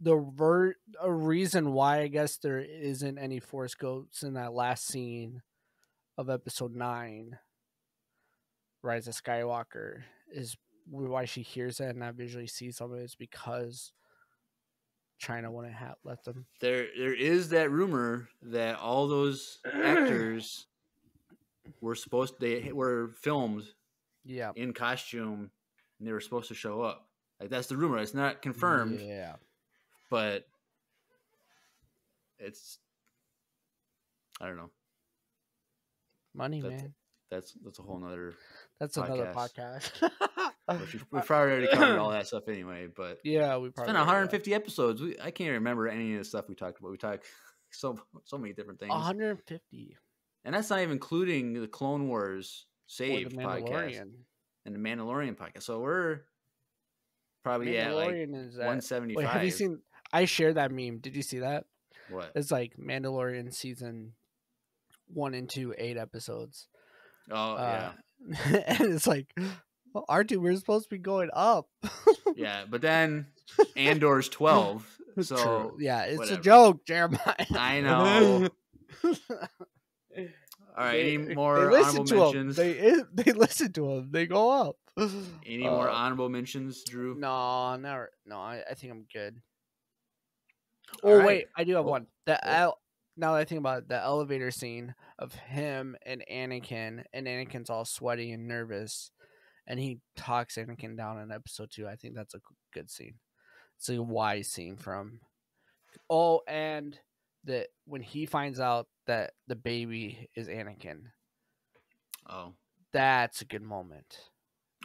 the ver- a reason why I guess there isn't any Force Ghosts in that last scene of Episode Nine, Rise of Skywalker, is why she hears it and not visually sees some of it is because China wouldn't have let them. There there is that rumor that all those actors were supposed they were filmed Yeah, in costume and they were supposed to show up. Like that's the rumor. It's not confirmed. Yeah, but it's I don't know. Money, That's- man. That's that's a whole nother. That's another podcast. podcast. we've, we've probably already covered all that stuff anyway. But yeah, we it's probably been 150 episodes. We, I can't remember any of the stuff we talked about. We talked so so many different things, 150 and that's not even including the Clone Wars Save podcast and the Mandalorian podcast. So we're probably at like Mandalorian is at, 175. Wait, have you seen? I shared that meme. Did you see that? what? It's like Mandalorian season one and two, eight episodes. Oh Uh, yeah, and it's like, well, R2, we're supposed to be going up. yeah. But then Andor's 12. So True. yeah, it's whatever. a joke, Jeremiah. I know. All right, any more honorable to him. mentions? They they listen to him. They go up. Any more Uh, honorable mentions, Drew? No, never. No, I, I think I'm good. All Oh right. wait, I do have Oh, one. The oh. Now that I think about it, the elevator scene of him and Anakin, and Anakin's all sweaty and nervous, and he talks Anakin down in episode two. I think that's a good scene. It's a wise scene from. Oh, and that when he finds out that the baby is Anakin, Oh, that's a good moment.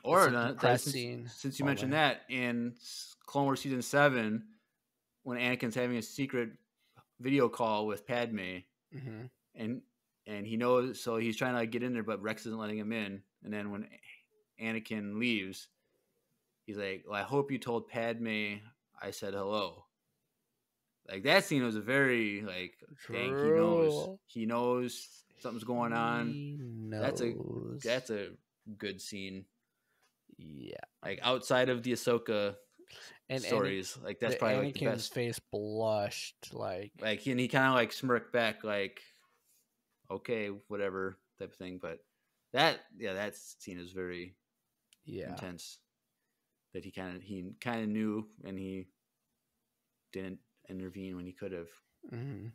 or that- depressing since, since you mentioned that in Clone Wars season seven, when Anakin's having a secret video call with Padme, hmm and and he knows, so he's trying to like, get in there, but Rex isn't letting him in. And then when Anakin leaves, he's like, "Well, I hope you told Padme I said hello." Like that scene was a very like, dang, he knows, he knows something's going on. That's a- That's a good scene. yeah. Like outside of the Ahsoka And stories, like that's the probably like the best. face blushed like Like and he kind of like smirked back, like, okay, whatever type of thing. But that, yeah, that scene is very yeah. intense. That he kind of he kind of knew, and he didn't intervene when he could have. hmm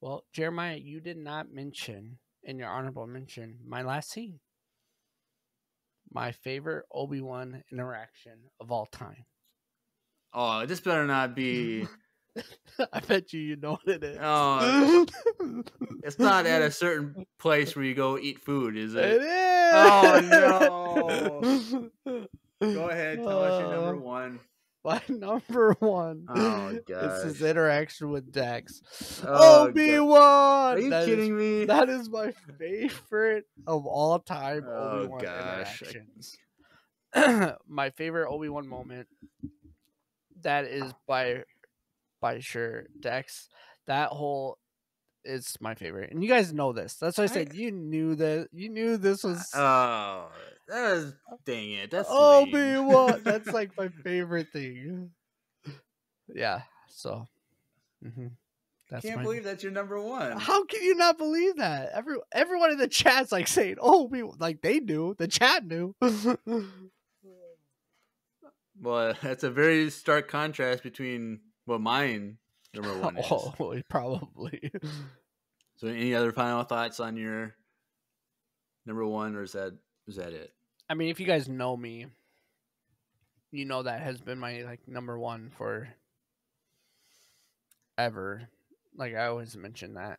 Well, Jeremiah, you did not mention in your honorable mention my last scene. My favorite Obi Wan interaction of all time. Oh, this better not be. I bet you you know what it is. Oh, it's not at a certain place where you go eat food, is It it? is. Oh, no. Go ahead, tell us your Uh, number one. My number one. Oh, It's his interaction with Dex. Oh, Obi God. Wan. Are you That is- kidding me? That is my favorite of all time Oh, Obi Wan gosh. interactions. my favorite Obi Wan moment. That is by by sure Dex. That whole is my favorite, and you guys know this. That's why I I- said you knew that. You knew this was Oh, that was dang it. That's oh, be what? That's like my favorite thing. Yeah. So. Mm-hmm. That's Can't my- believe that's your number one. How can you not believe that? Every everyone in the chat's like saying, "Oh, we like they knew." The chat knew. Well, that's a very stark contrast between what mine number one is. oh, probably. So, any other final thoughts on your number one, or is that is that it? I mean, if you guys know me, you know that has been my like number one for ever. Like I always mention that.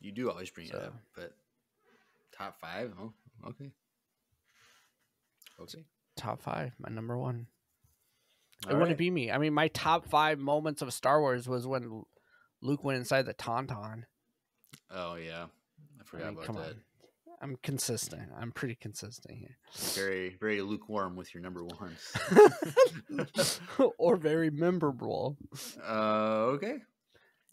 You do always bring it up, but top five? Oh, okay. Okay. Top five, my number one. It All wouldn't be me. I mean, my top five moments of Star Wars was when Luke went inside the Tauntaun. Oh yeah, I I forgot mean, about that. on. I'm consistent. I'm pretty consistent here. Very very lukewarm with your number ones. or very memorable. uh, okay.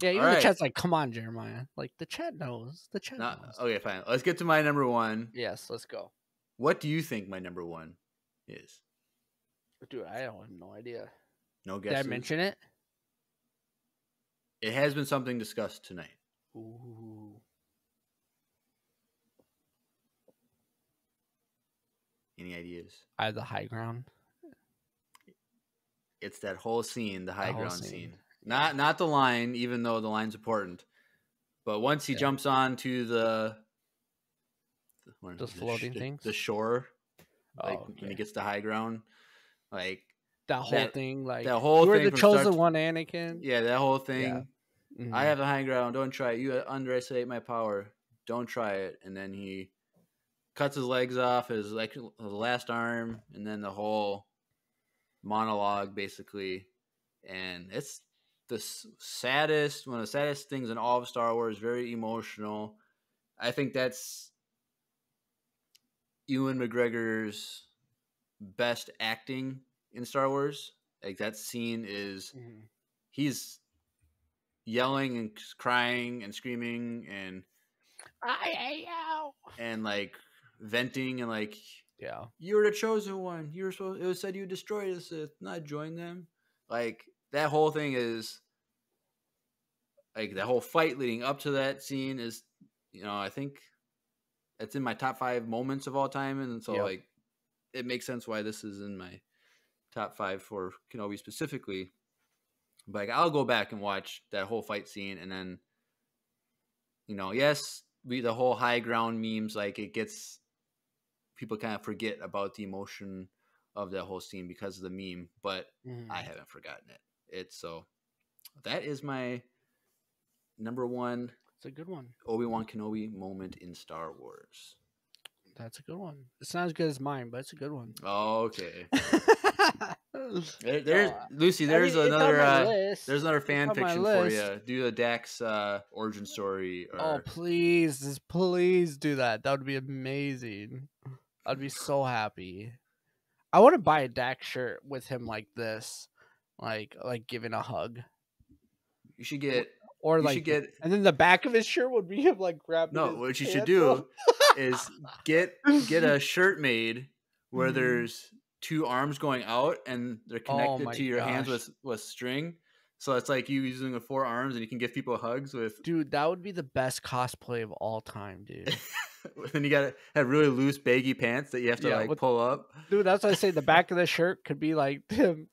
Yeah, even Alright. the chat's like, "Come on, Jeremiah." Like the chat knows. The chat Not, knows. okay, fine. Let's get to my number one. Yes, let's go, What do you think my number one is? Dude. I don't have no idea. No guess. Did. I mention it? It has been something discussed tonight. Ooh. Any ideas? I have the high ground. It's that whole scene, the high whole ground scene. scene. Not not the line, even though the line's important. But once he Yeah. jumps onto the the, The floating the- things? the shore, like Oh, when he gets to high ground, like that whole That- thing, like that whole you thing the from start chosen one, Anakin. Yeah, that whole thing. Mhm. I have the high ground. Don't try it. You underestimate my power. Don't try it. And then he cuts his legs off, his like his last arm, and then the whole monologue basically. And it's the saddest, one of the saddest things in all of Star Wars. Very emotional. I think that's Ewan McGregor's best acting in Star Wars. Like that scene is Mhm. he's yelling and crying and screaming and I hate you. and like venting and like Yeah. you were the chosen one. You were supposed. It was said you destroyed the Sith, not join them. Like that whole thing is like that whole fight leading up to that scene is, you know, I think it's in my top five moments of all time, and so Yep. like it makes sense why this is in my top five for Kenobi specifically. But like, I'll go back and watch that whole fight scene, and then, you know, yes, we the whole high ground memes like it gets people kind of forget about the emotion of that whole scene because of the meme, but Mhm. I haven't forgotten it. It's so that is my number one It's a good one. Obi Wan Kenobi moment in Star Wars. That's a good one. It's not as good as mine, but it's a good one. Oh, Okay, there, there's Uh, Lucy. I There's mean, another. Uh, there's another fan fiction for you. Do the Dex uh, origin story. Or, Oh please, just please do that. That would be amazing. I'd be so happy. I want to buy a Dex shirt with him like this, like like giving a hug, you should get. Or You like, get. and then the back of his shirt would be him like grabbing. No, what you should do off. is get get a shirt made where Mhm. there's two arms going out and they're connected Oh to your hands with with string. So it's like you using the four arms and you can give people hugs with. dude. That would be the best cosplay of all time, dude. then you gotta have really loose baggy pants that you have to Yeah, like with- pull up. Dude, that's what I say. The back of the shirt could be like him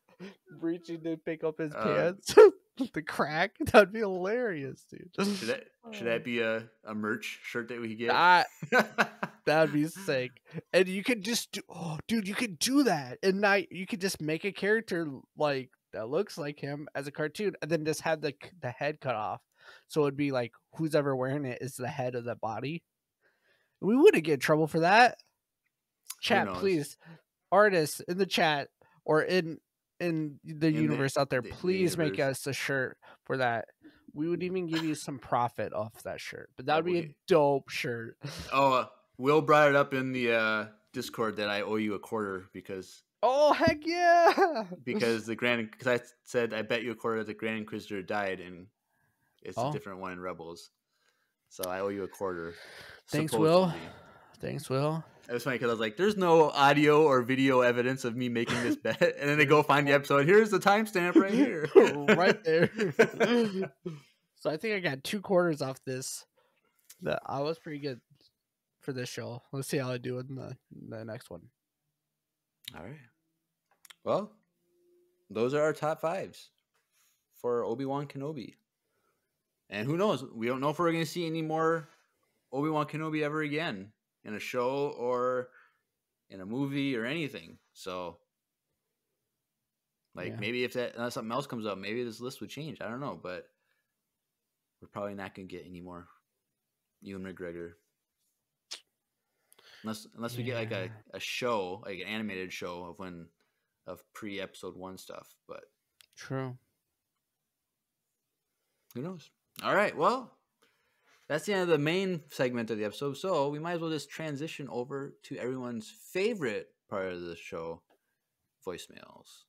reaching to pick up his Uh, pants. the crack. That'd be hilarious, dude. Should that should that oh. be a, a merch shirt that we get? I, That'd be sick. And you could just do, oh, dude, you could do that. And not, you could just make a character like that looks like him as a cartoon, and then just have the the head cut off. So it'd be like who's ever wearing it is the head of the body. We wouldn't get in trouble for that. Chat, please, artists in the chat or in in the In the- universe out there, the- the please make us a shirt for that. We would even give you some profit off that shirt, but that That would be a dope shirt. oh, uh, Will brought it up in the uh, Discord that I owe you a quarter because Oh heck yeah! because the Grand because I said I bet you a quarter that the Grand Inquisitor died and it's Oh. a different one in Rebels. So I owe you a quarter. Thanks, Will. Thanks, Will. It was funny because I was like, "There's no audio or video evidence of me making this bet," and then they go find the episode. Here's the timestamp right here, right there. so I think I got two quarters off this. That I was pretty good for this show. Let's see how I do in the the next one. All right. Well, those are our top fives for Obi Wan Kenobi. And who knows? We don't know if we're going to see any more Obi Wan Kenobi ever again in a show or in a movie or anything. So, like, Yeah. maybe if that unless something else comes up, maybe this list would change. I don't know, but we're probably not going to get any more Ewan McGregor. Unless, unless we get like a, a show, like an animated show of when of pre episode one stuff, but True. who knows? All right, well, that's the end of the main segment of the episode. So we might as well just transition over to everyone's favorite part of the show, voicemails.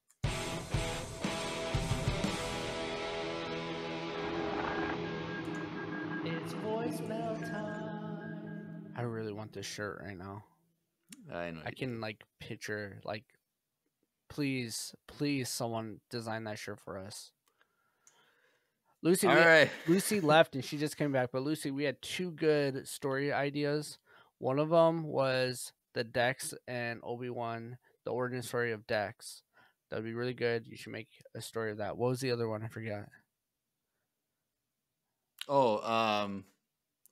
It's voicemail time. I really want this shirt right now. I know. I you can like picture like please, please someone design that shirt for us. Lucy, we- All right. Lucy left and she just came back. But Lucy, we had two good story ideas. One of them was the Dex and Obi Wan, the origin story of Dex. That'd be really good. You should make a story of that. What was the other one? I forgot. Oh, um,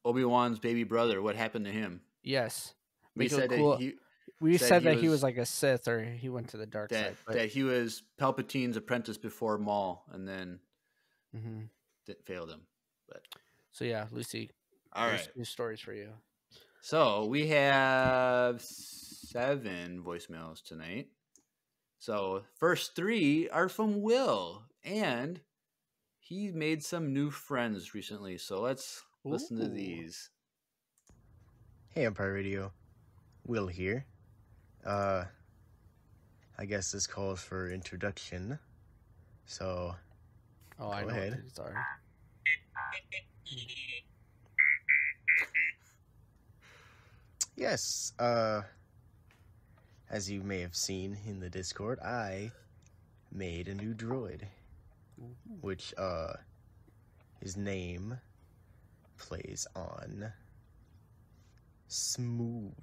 Obi Wan's baby brother. What happened to him? Yes, We Make said cool. that he we said said, that he was- was like a Sith or he went to the dark that side. But, that he was Palpatine's apprentice before Maul, and then Mhm. That failed him. But So yeah, Lucy, all there's right, new stories for you. so we have seven voicemails tonight. So first three are from Will, and he made some new friends recently. So let's listen to these. Hey, Empire Radio. Will here. Uh, I guess this calls for introduction. So, Oh, I Go know ahead. are. yes, uh, as you may have seen in the Discord, I made a new droid, which, uh, his name plays on Smooth.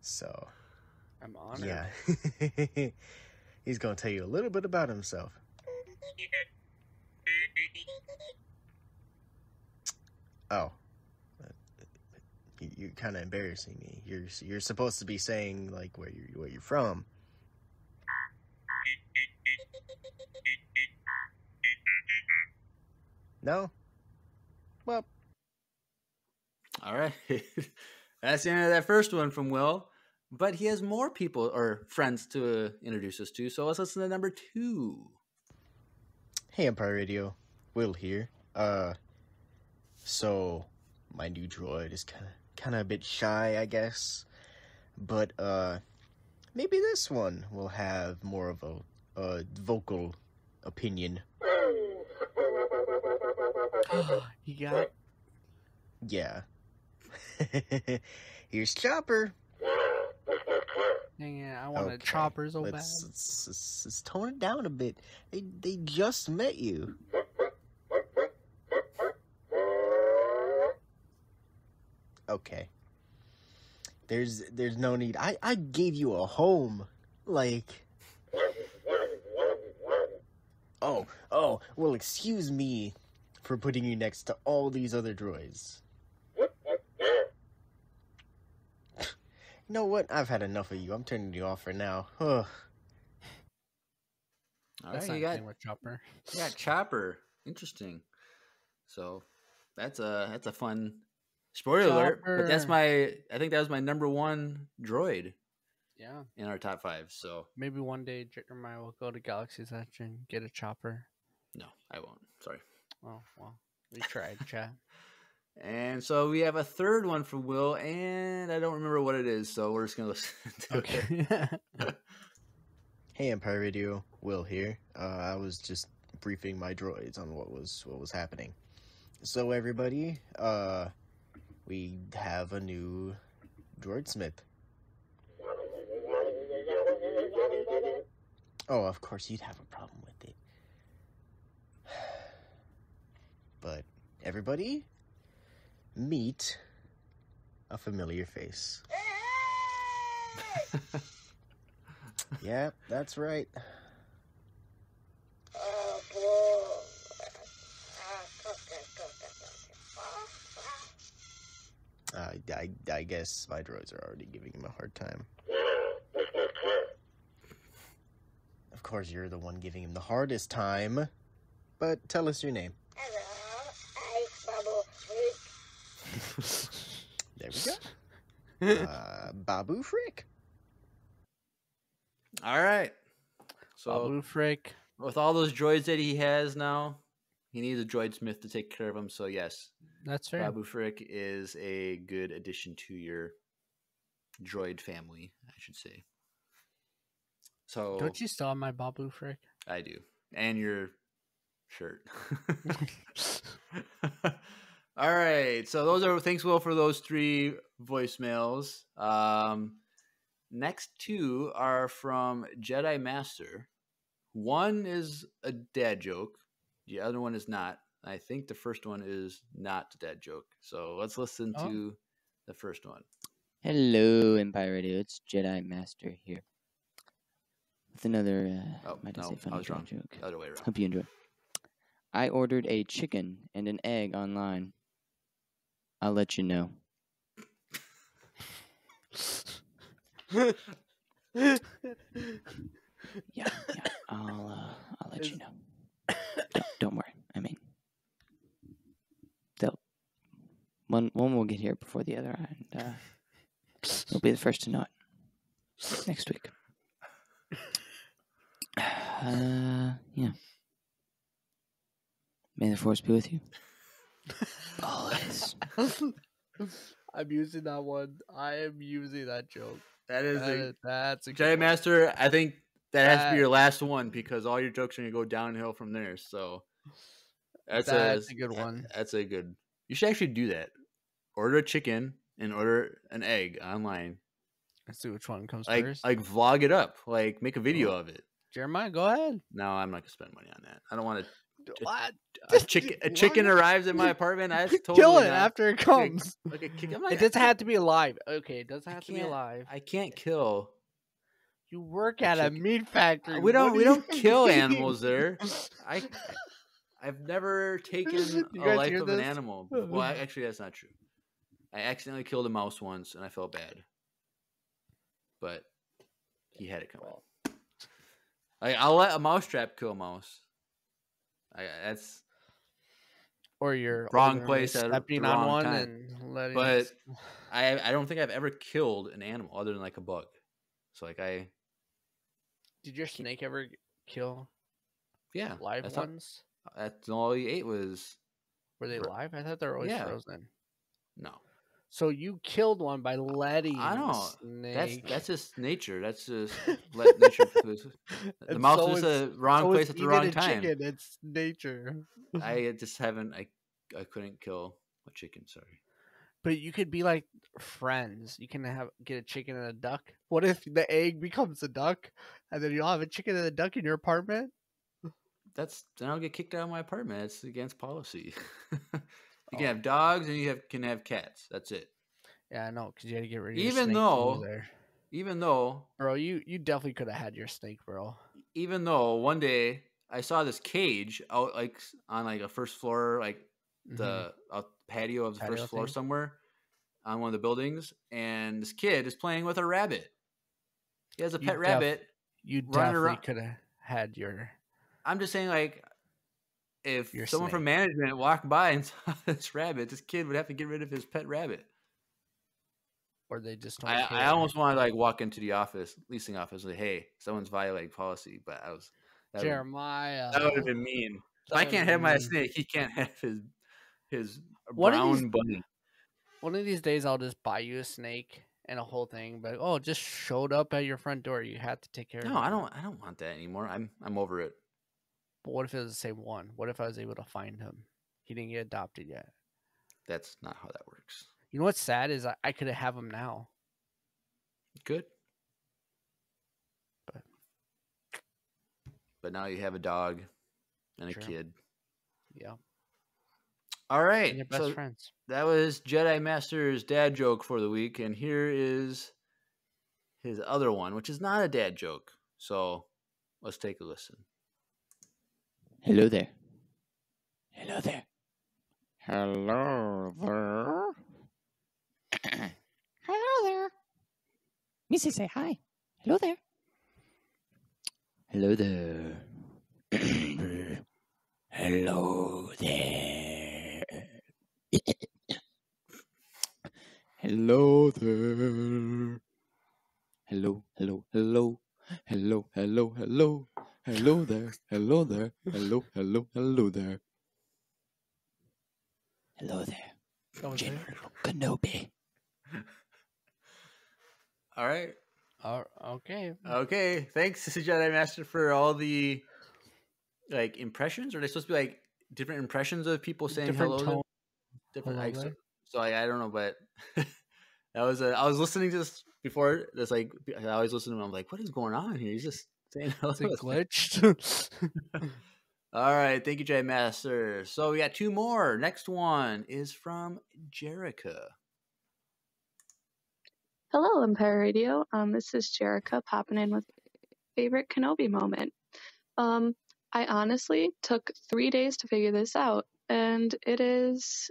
so, I'm honored. Yeah. He's going to tell you a little bit about himself. Oh. You, you're kind of embarrassing me. You're you're supposed to be saying like where you where you're from. No. Well, All right. That's the end of that first one from Will. But he has more people or friends to introduce us to. So let's listen to number two. Hey Empire Radio, Will here. Uh, so my new droid is kind of kind of a bit shy, I guess, but uh, maybe this one will have more of a, a vocal opinion. you got Yeah. Here's Chopper. It, I wanted Okay, choppers so bad. Let's, let's, let's, let's tone it down a bit. They they just met you. Okay. There's there's no need. I I gave you a home. Like Oh, oh, well excuse me for putting you next to all these other droids. You know what? I've had enough of you. I'm turning you off for now. Ugh. All That's right, you got, thing with chopper. Yeah, Chopper. Interesting. So that's a that's a fun spoiler alert. But that's my I think that was my number one droid Yeah, in our top five. So maybe one day Jeremiah will go to Galaxy's Edge and get a chopper. no, I won't. Sorry. Oh well, we tried, chat. And so we have a third one from Will, and I don't remember what it is, so we're just gonna listen to it. Okay. Hey Empire Radio, Will here. Uh, I was just briefing my droids on what was what was happening. So everybody, uh, we have a new droid smith. Oh, of course you'd have a problem with it. But everybody, meet a familiar face. Yeah, that's right. I, I, I guess my droids are already giving him a hard time. Of course, you're the one giving him the hardest time. But tell us your name. There we go. Uh, Babu Frick. All right. So Babu Frick. with all those droids that he has now, he needs a droid smith to take care of him. So yes, That's fair. Babu Frick is a good addition to your droid family, I should say. So Don't you still have my Babu Frick? I do, and your shirt. All right, so those are thanks, Will, for those three voicemails. Um, next two are from Jedi Master. One is a dad joke. The other one is not. I think the first one is not a dad joke. So let's listen Oh. to the first one. Hello, Empire Radio. It's Jedi Master here with another. Uh, Oh might I no, say I funny was dad wrong. joke. Other way around. Hope you enjoy. I ordered a chicken and an egg online. I'll let you know. Yeah, yeah. I'll uh, I'll let you know. Don't, don't worry. I mean, they'll one one will get here before the other, and uh, you'll be the first to know it next week. Uh, yeah. May the force be with you. Always. I'm using that one. I am using that joke. That is That a is- that's a Jedi good one. I think that has to be your last one because all your jokes are gonna go downhill from there. So that's, That's a, a good one. That's a good. You should actually do that. Order a chicken and order an egg online. Let's see which one comes Like first. like vlog it up. Like make a video Oh. of it. Jeremiah, go ahead. No, I'm not gonna spend money on that. I don't want to. What? A chicken, a chicken arrives at my apartment. I totally Kill it not- after it comes. Like a kick. It doesn't have to be alive. Okay, it doesn't have to be alive. I can't kill. You work at a meat factory. We don't. We don't kill mean? animals there. I. I've never taken a life of an animal. Well, actually, that's not true. I accidentally killed a mouse once, and I felt bad. But he had it coming. Like I'll let a mouse trap kill a mouse. I, that's or you're Wrong place stepping on one time. and letting. But- it I. I don't think I've ever killed an animal other than like a bug. So like I. did your snake ever kill Yeah. live that's ones? That's all he ate was Were they live? I thought they were always Yeah. frozen. no. So you killed one by letting I don't- That's that's just nature. That's just let nature. The And mouse so was the wrong so place at the wrong a time. Chicken. It's nature. I just haven't. I I couldn't kill a chicken. Sorry. But you could be like friends. You can have get a chicken and a duck. What if the egg becomes a duck, and then you'll have a chicken and a duck in your apartment? That's then I'll get kicked out of my apartment. It's against policy. you Oh. can have dogs and you have can have cats. That's it. Yeah, I know, because you had to get rid of your Even snake when you were though- there. Even though bro, you you definitely could have had your snake, bro. even though one day I saw this cage out like on like a first floor like Mhm. the uh, patio of the Patio first floor thing? somewhere on one of the buildings, and this kid is playing with a rabbit. He has a You pet def- rabbit. you definitely could have had your. I'm just saying, like, if Your someone from management walked by and saw this rabbit, this kid would have to get rid of his pet rabbit. Or they just don't I. I almost want to like walk into the office, leasing office, and say, "Hey, someone's violating policy." But I was that would, Jeremiah. that would have been mean. If I can't have my mean. snake, he can't have his his One of brown these- bunny. One of these days, I'll just buy you a snake and a whole thing. But oh, it just showed up at your front door. You had to take care of it. No, I don't. I don't want that anymore. I'm I'm over it. But what if it was the same one? What if I was able to find him? He didn't get adopted yet. That's not how that works. You know what's sad is I, I could have him now. Good. But- but now you have a dog and a kid. Yeah, All right. and your best so friends. that was Jedi Master's dad joke for the week, and here is his other one, which is not a dad joke. So let's take a listen. Hello there. Hello there. Hello there. Hello there. Missy, say hi. Hello there. Hello there. Hello there. Hello there. Hello, hello, hello. Hello, hello, hello. Hello there. Hello there. Hello, hello, hello there. Hello there. That? General Kenobi. All right. Oh, okay. Okay. Thanks, Jedi Master, for all the like impressions. Are they supposed to be like different impressions of people saying Different hello? tone. different hello like, so, there. so I, I don't know, but that was a, I was listening to this before. This like I always listen to him. I'm like, what is going on here? He's just saying hello. Is it glitched? All right, thank you, Jay Master. So we got two more. Next one is from Jerica. Hello, Empire Radio. Um, this is Jerica popping in with favorite Kenobi moment. Um, I honestly took three days to figure this out, and it is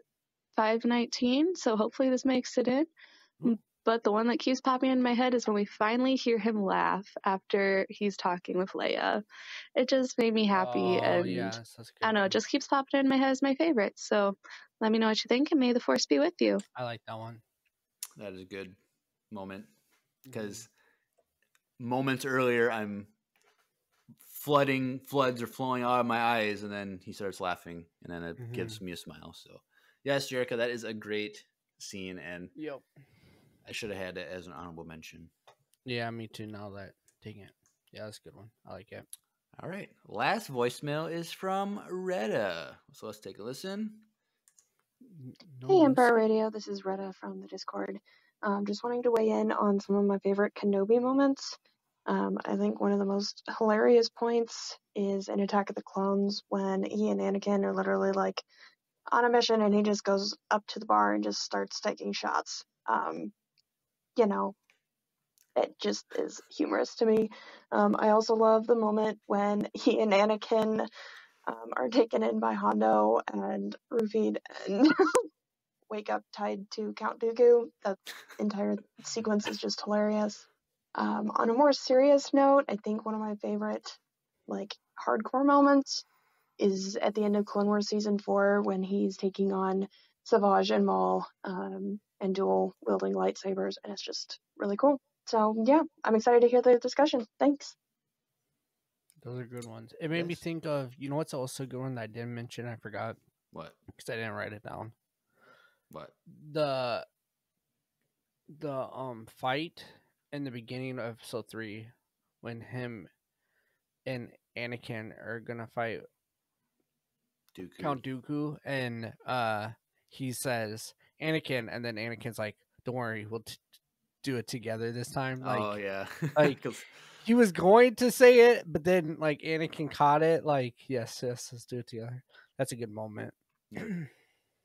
five nineteen. So hopefully this makes it in. Ooh. but the one that keeps popping in my head is when we finally hear him laugh after he's talking with Leia. It just made me happy, Oh, and yes, that's a I don't know, it just keeps popping in my head as my favorite. So let me know what you think, and may the force be with you. I like that one. That is a good moment Mm-hmm. because moments earlier I'm flooding floods are flowing out of my eyes and then he starts laughing and then it Mm-hmm. gives me a smile. So yes, Jerica, that is a great scene and Yep. I should have had it as an honorable mention. Yeah, me too. Now that taking it, yeah, that's a good one. I like it. All right. Last voicemail is from Retta. So let's take a listen. No Hey. Empire Radio. This is Retta from the Discord. Um, just wanting to weigh in on some of my favorite Kenobi moments. Um, I think one of the most hilarious points is in Attack of the Clones when he and Anakin are literally like on a mission and he just goes up to the bar and just starts taking shots. Um, you know, it just is humorous to me. Um, I also love the moment when he and Anakin um, are taken in by Hondo and roofied and wake up tied to Count Dooku. That entire sequence is just hilarious. Um, on a more serious note, I think one of my favorite, like, hardcore moments is at the end of Clone Wars Season 4 when he's taking on Savage and Maul um, and dual wielding lightsabers, and it's just really cool. So, yeah, I'm excited to hear the discussion. Thanks. Those are good ones. It made me think of you know what's also a good one that I didn't mention. I forgot What? because I didn't write it down. What? The the um fight in the beginning of episode three when him and Anakin are gonna fight Dooku. Count Dooku, and uh, he says Anakin, and then Anakin's like, "Don't worry, we'll t- do it together this time." Like oh yeah. like- he was going to say it, but then like Anakin caught it. Like, yes, yes, let's do it together. That's a good moment.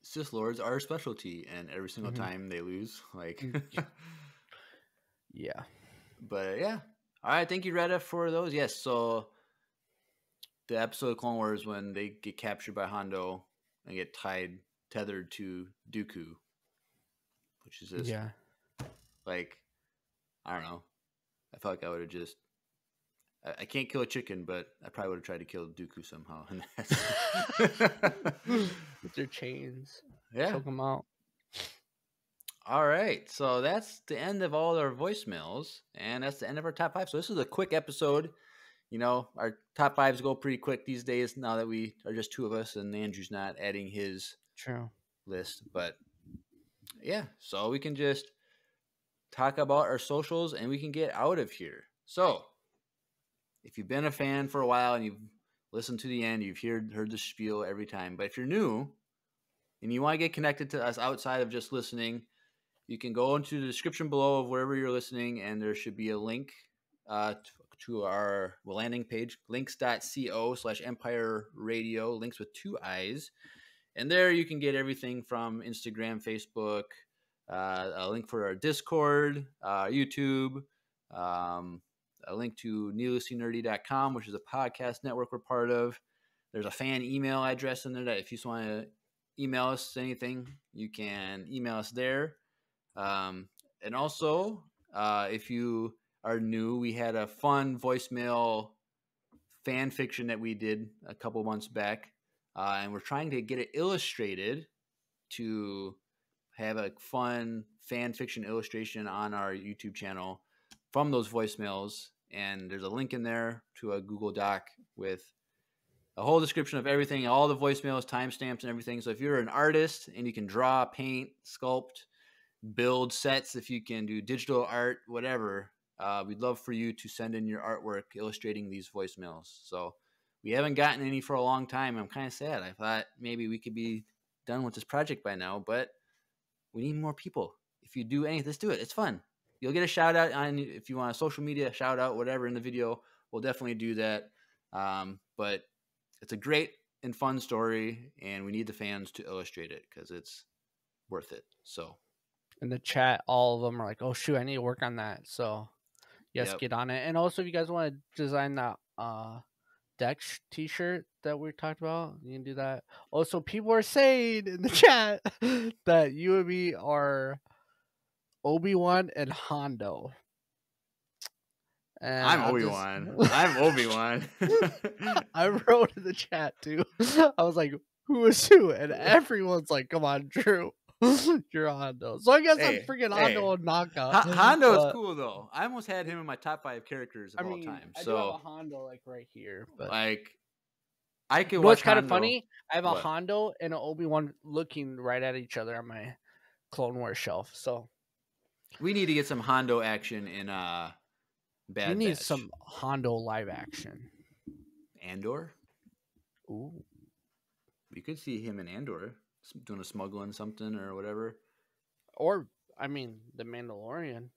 Sith Lords are a specialty, and every single Mhm. time they lose, like. Mm. Yeah, but yeah, all right. Thank you, Retta, for those. Yes, so the episode of Clone Wars when they get captured by Hondo and get tied, tethered to Dooku, which is just yeah. like, I don't know. I felt like I would have just. I, I can't kill a chicken, but I probably would have tried to kill Dooku somehow. And that's- With their chains, yeah. choke them out. All right. So that's the end of all our voicemails, and that's the end of our top five. So this is a quick episode. You know, our top fives go pretty quick these days now that we are just two of us and Andrew's not adding his True. list. But yeah, so we can just talk about our socials and we can get out of here. So if you've been a fan for a while and you've listened to the end, you've heard heard the spiel every time. But if you're new and you want to get connected to us outside of just listening, you can go into the description below of wherever you're listening, and there should be a link uh, to, to our landing page, liinks.co slash empire radio, links with two eyes. And there you can get everything from Instagram, Facebook, uh, a link for our Discord, uh, YouTube, um, a link to needlesslynerdy.com, which is a podcast network we're part of. There's a fan email address in there that if you just want to email us anything, you can email us there. Um, and also, uh, if you are new, we had a fun voicemail fan fiction that we did a couple months back, uh, and we're trying to get it illustrated to have a fun fan fiction illustration on our YouTube channel from those voicemails. And there's a link in there to a Google Doc with a whole description of everything, all the voicemails, timestamps, and everything. So if you're an artist and you can draw, paint, sculpt, build sets, if you can do digital art, whatever, uh, we'd love for you to send in your artwork illustrating these voicemails. So we haven't gotten any for a long time. I'm kind of sad. I thought maybe we could be done with this project by now, but we need more people. If you do anything, let's do it. It's fun. You'll get a shout out on if you want a social media shout out, whatever in the video. We'll definitely do that. Um, but it's a great and fun story, and we need the fans to illustrate it because it's worth it. So in the chat, all of them are like, "Oh shoot, I need to work on that." So, yes, Yep. get on it. And also, if you guys want to design that uh Dex T-shirt that we talked about, you can do that. Also, people are saying in the chat that you and me are Obi Wan and Hondo. And I'm Obi just- Wan. I'm Obi Wan. I wrote in the chat too. I was like, "Who is who?" And everyone's like, "Come on, Drew, you're Hondo." So I guess Hey, I'm freaking hey. Hondo Ohnaka. Hondo is cool though. I almost had him in my top five characters of I all mean, time. I do So have a Hondo like right here, but like, I can you know watch. what's kind of funny? I have a What? Hondo and an Obi Wan looking right at each other on my Clone Wars shelf. So We need to get some Hondo action in uh, Bad you need Batch. some Hondo live action. Andor. Ooh, We could see him in Andor doing a smuggling something or whatever. or I mean, the Mandalorian.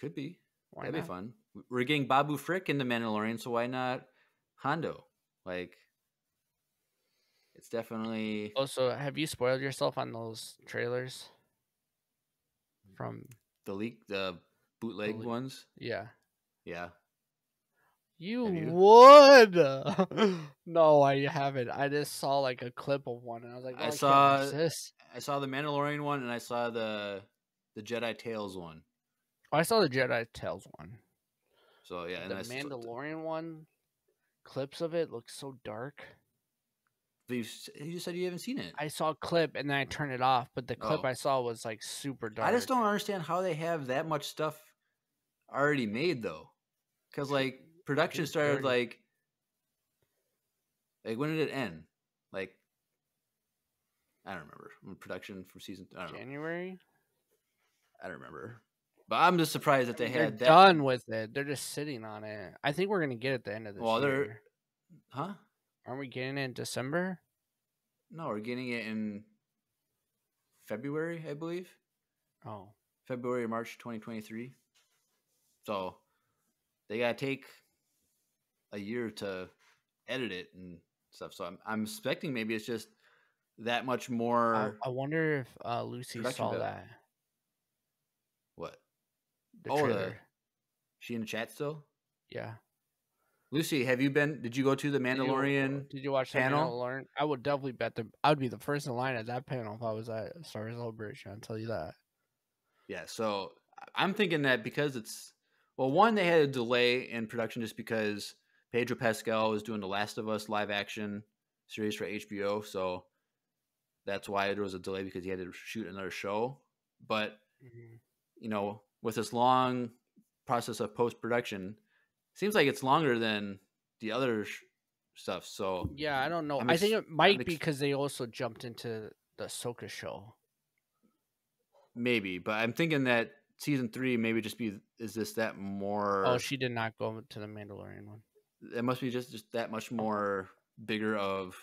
Could be. Why That'd not? be fun. We're getting Babu Frick in the Mandalorian, so why not Hondo? Like, it's definitely. Oh, also, have you spoiled yourself on those trailers? From the leak, the bootleg leak. ones. yeah, Yeah, you, you? would. no, I haven't. I just saw like a clip of one, and I was like, I oh, can't saw- this. I saw the Mandalorian one, and I saw the the Jedi Tales one. Oh, I saw the Jedi Tales one. So yeah, and the I Mandalorian one, clips of it look so dark. You you said you haven't seen it. I saw a clip and then I turned it off, but the clip Oh. I saw was like super dark. I just don't understand how they have that much stuff already made though, because like production started like like when did it end? Like I don't remember when production from season. I don't know. January. I don't remember. But I'm just surprised that they They're had that. done with it. They're just sitting on it. I think we're gonna get it at the end of this Well, they're-. Huh? Aren't we getting it in December? No, we're getting it in February, I believe. Oh, February or March 2023. So they gotta take a year to edit it and stuff. So I'm I'm expecting maybe it's just that much more. I wonder if uh, Lucy saw value. that. what? The Oh, the- She in the chat still? Yeah. Lucy, have you been? Did you go to the Did you- Mandalorian? Did you watch panel? Mandalorian? I would definitely bet the. I would be the first in line at that panel if I was at Star Wars Celebration. I'll tell you that. Yeah, so I'm thinking that because it's well, one they had a delay in production just because Pedro Pascal is doing the Last of Us live action series for HBO, so that's why there was a delay because he had to shoot another show. But Mhm. you know, with this long process of post production, seems like it's longer than the other sh- stuff. So Yeah, I don't know. I'm I think it might I'm be because they also jumped into the Ahsoka show. maybe, but I'm thinking that season three maybe just be is this that more? Oh, she did not go to the Mandalorian one. It must be just, just that much more bigger of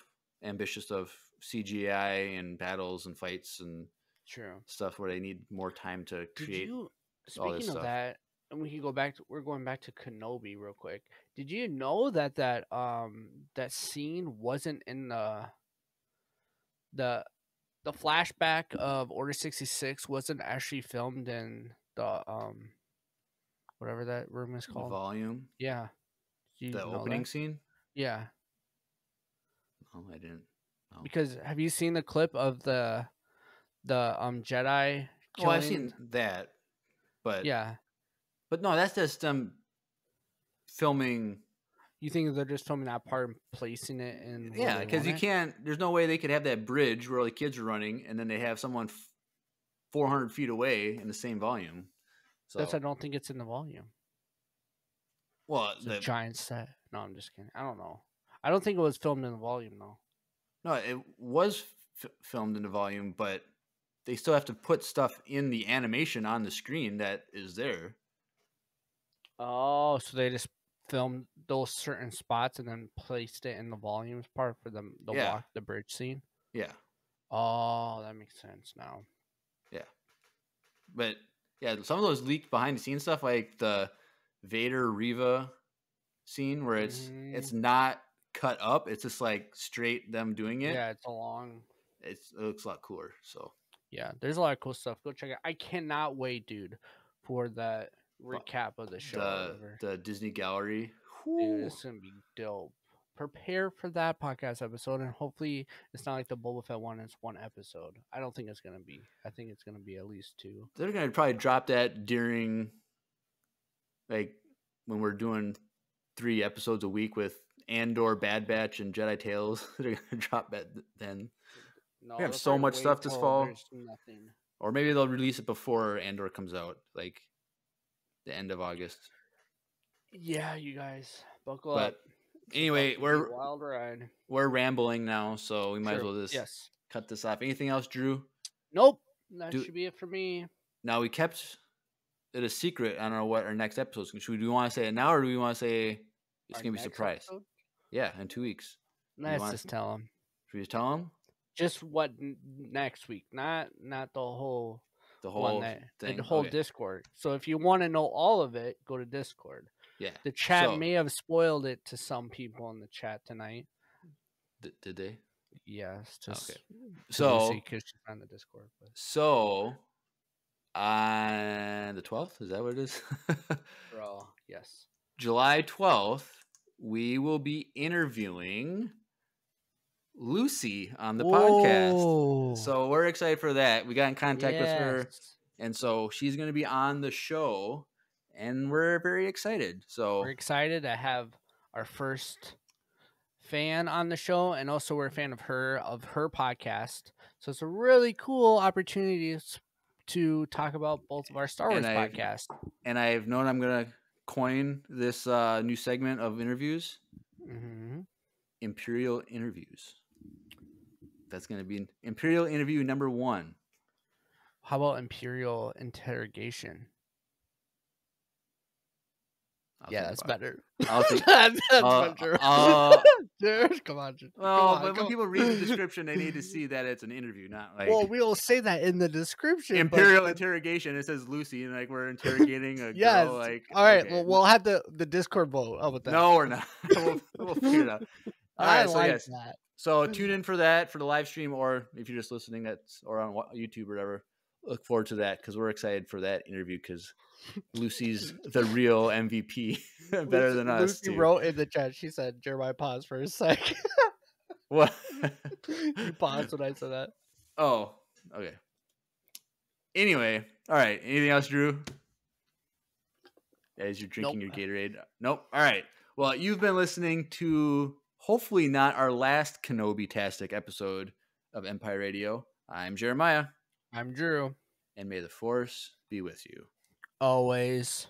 ambitious of CGI and battles and fights and True. stuff where they need more time to Did create. you? Speaking of stuff. that, and we can go back. To, we're going back to Kenobi real quick. Did you know that that um that scene wasn't in the the the flashback of Order sixty six wasn't actually filmed in the um whatever that room is the called. volume, Yeah. The opening that? scene. Yeah. No, I didn't. No. Because have you seen the clip of the the um Jedi? oh, I've seen that, but Yeah. but no, that's just them filming. You think they're just filming that part and placing it in? Yeah, because you it? can't. There's no way they could have that bridge where all the kids are running, and then they have someone f- 400 feet away in the same volume. So That's I don't think it's in the volume. Well, It's a the, giant set. No, I'm just kidding. I don't know. I don't think it was filmed in the volume though. No, it was f- filmed in the volume, but they still have to put stuff in the animation on the screen that is there. Oh, so they just filmed those certain spots and then placed it in the volumes part for the the Yeah. walk the bridge scene. Yeah, Oh, that makes sense now. Yeah. But yeah, some of those leaked behind the scenes stuff, like the Vader Reva scene, where it's it's mm. not cut up; it's just like straight them doing it. Yeah, it's a long. It's, it looks a lot cooler. So Yeah, there's a lot of cool stuff. Go check it. I cannot wait, dude, for that recap of the show. the the Disney Gallery, Dude, it's gonna be dope. prepare for that podcast episode, and hopefully it's not like the Boba Fett one. It's one episode. I don't think it's gonna be. I think it's gonna be at least two. They're gonna probably drop that during, like, when we're doing three episodes a week with Andor, Bad Batch, and Jedi Tales. They're gonna drop that then, No, We have so much stuff this fall. Nothing. or maybe they'll release it before Andor comes out, like the end of August. Yeah, you guys buckle But up. Anyway, about to be a we're wild ride. we're rambling now, so we might as well just yes. cut this off. Anything else, Drew? Nope. That Do- should be it for me. Now we kept it a secret. I don't know what our next episode is. Should we do we want to say it now, or do we want to say it's Our gonna be a surprise? episode? Yeah, in two weeks. Let's just tell them. Should we just tell them Just what n- next week, not not the whole the whole that thing? the whole Okay. Discord. So if you want to know all of it, go to Discord. Yeah. The chat So- may have spoiled it to some people in the chat tonight. D- did they? Yes, just Okay. So because she's on the Discord. But so on the twelfth, is that what it is? bro, yes. July 12th, we will be interviewing Lucy on the podcast. So we're excited for that. We got in contact with her, and so she's going to be on the show, and we're very excited. So We're excited to have our first fan on the show, and also we're a fan of her of her podcast. So it's a really cool opportunity s- to talk about both of our Star Wars And I- podcasts. and I've known I'm going to coin this uh, new segment of interviews, hmm Imperial Interviews. That's going to be Imperial Interview number one. How about Imperial Interrogation? I'll yeah, that's better. I'll think- that's uh, better. uh, Dude, come on. Dude. Well, come on, but when on. people read the description, they need to see that it's an interview, not like well, we'll say that in the description. imperial but- interrogation. It says Lucy, and like we're interrogating a Yes. girl. Like, All right. okay. Well, we'll have the the Discord vote. How about that? no, we're not. we'll, we'll figure it out. All I right, so like yes, that. so tune in for that for the live stream, or if you're just listening, that's or on YouTube or whatever. Look forward to that because we're excited for that interview because Lucy's the real MVP, better Lucy- than us. Lucy too. wrote in the chat. She said, "Jeremiah, pause for a sec." what? you paused when I said that. Oh, okay. Anyway, all right. Anything else, Drew? As you're drinking Nope. your Gatorade. Uh, nope. All right. Well, you've been listening to hopefully not our last Kenobi Tastic episode of Empire Radio. I'm Jeremiah, I'm Drew. and may the Force be with you. Always.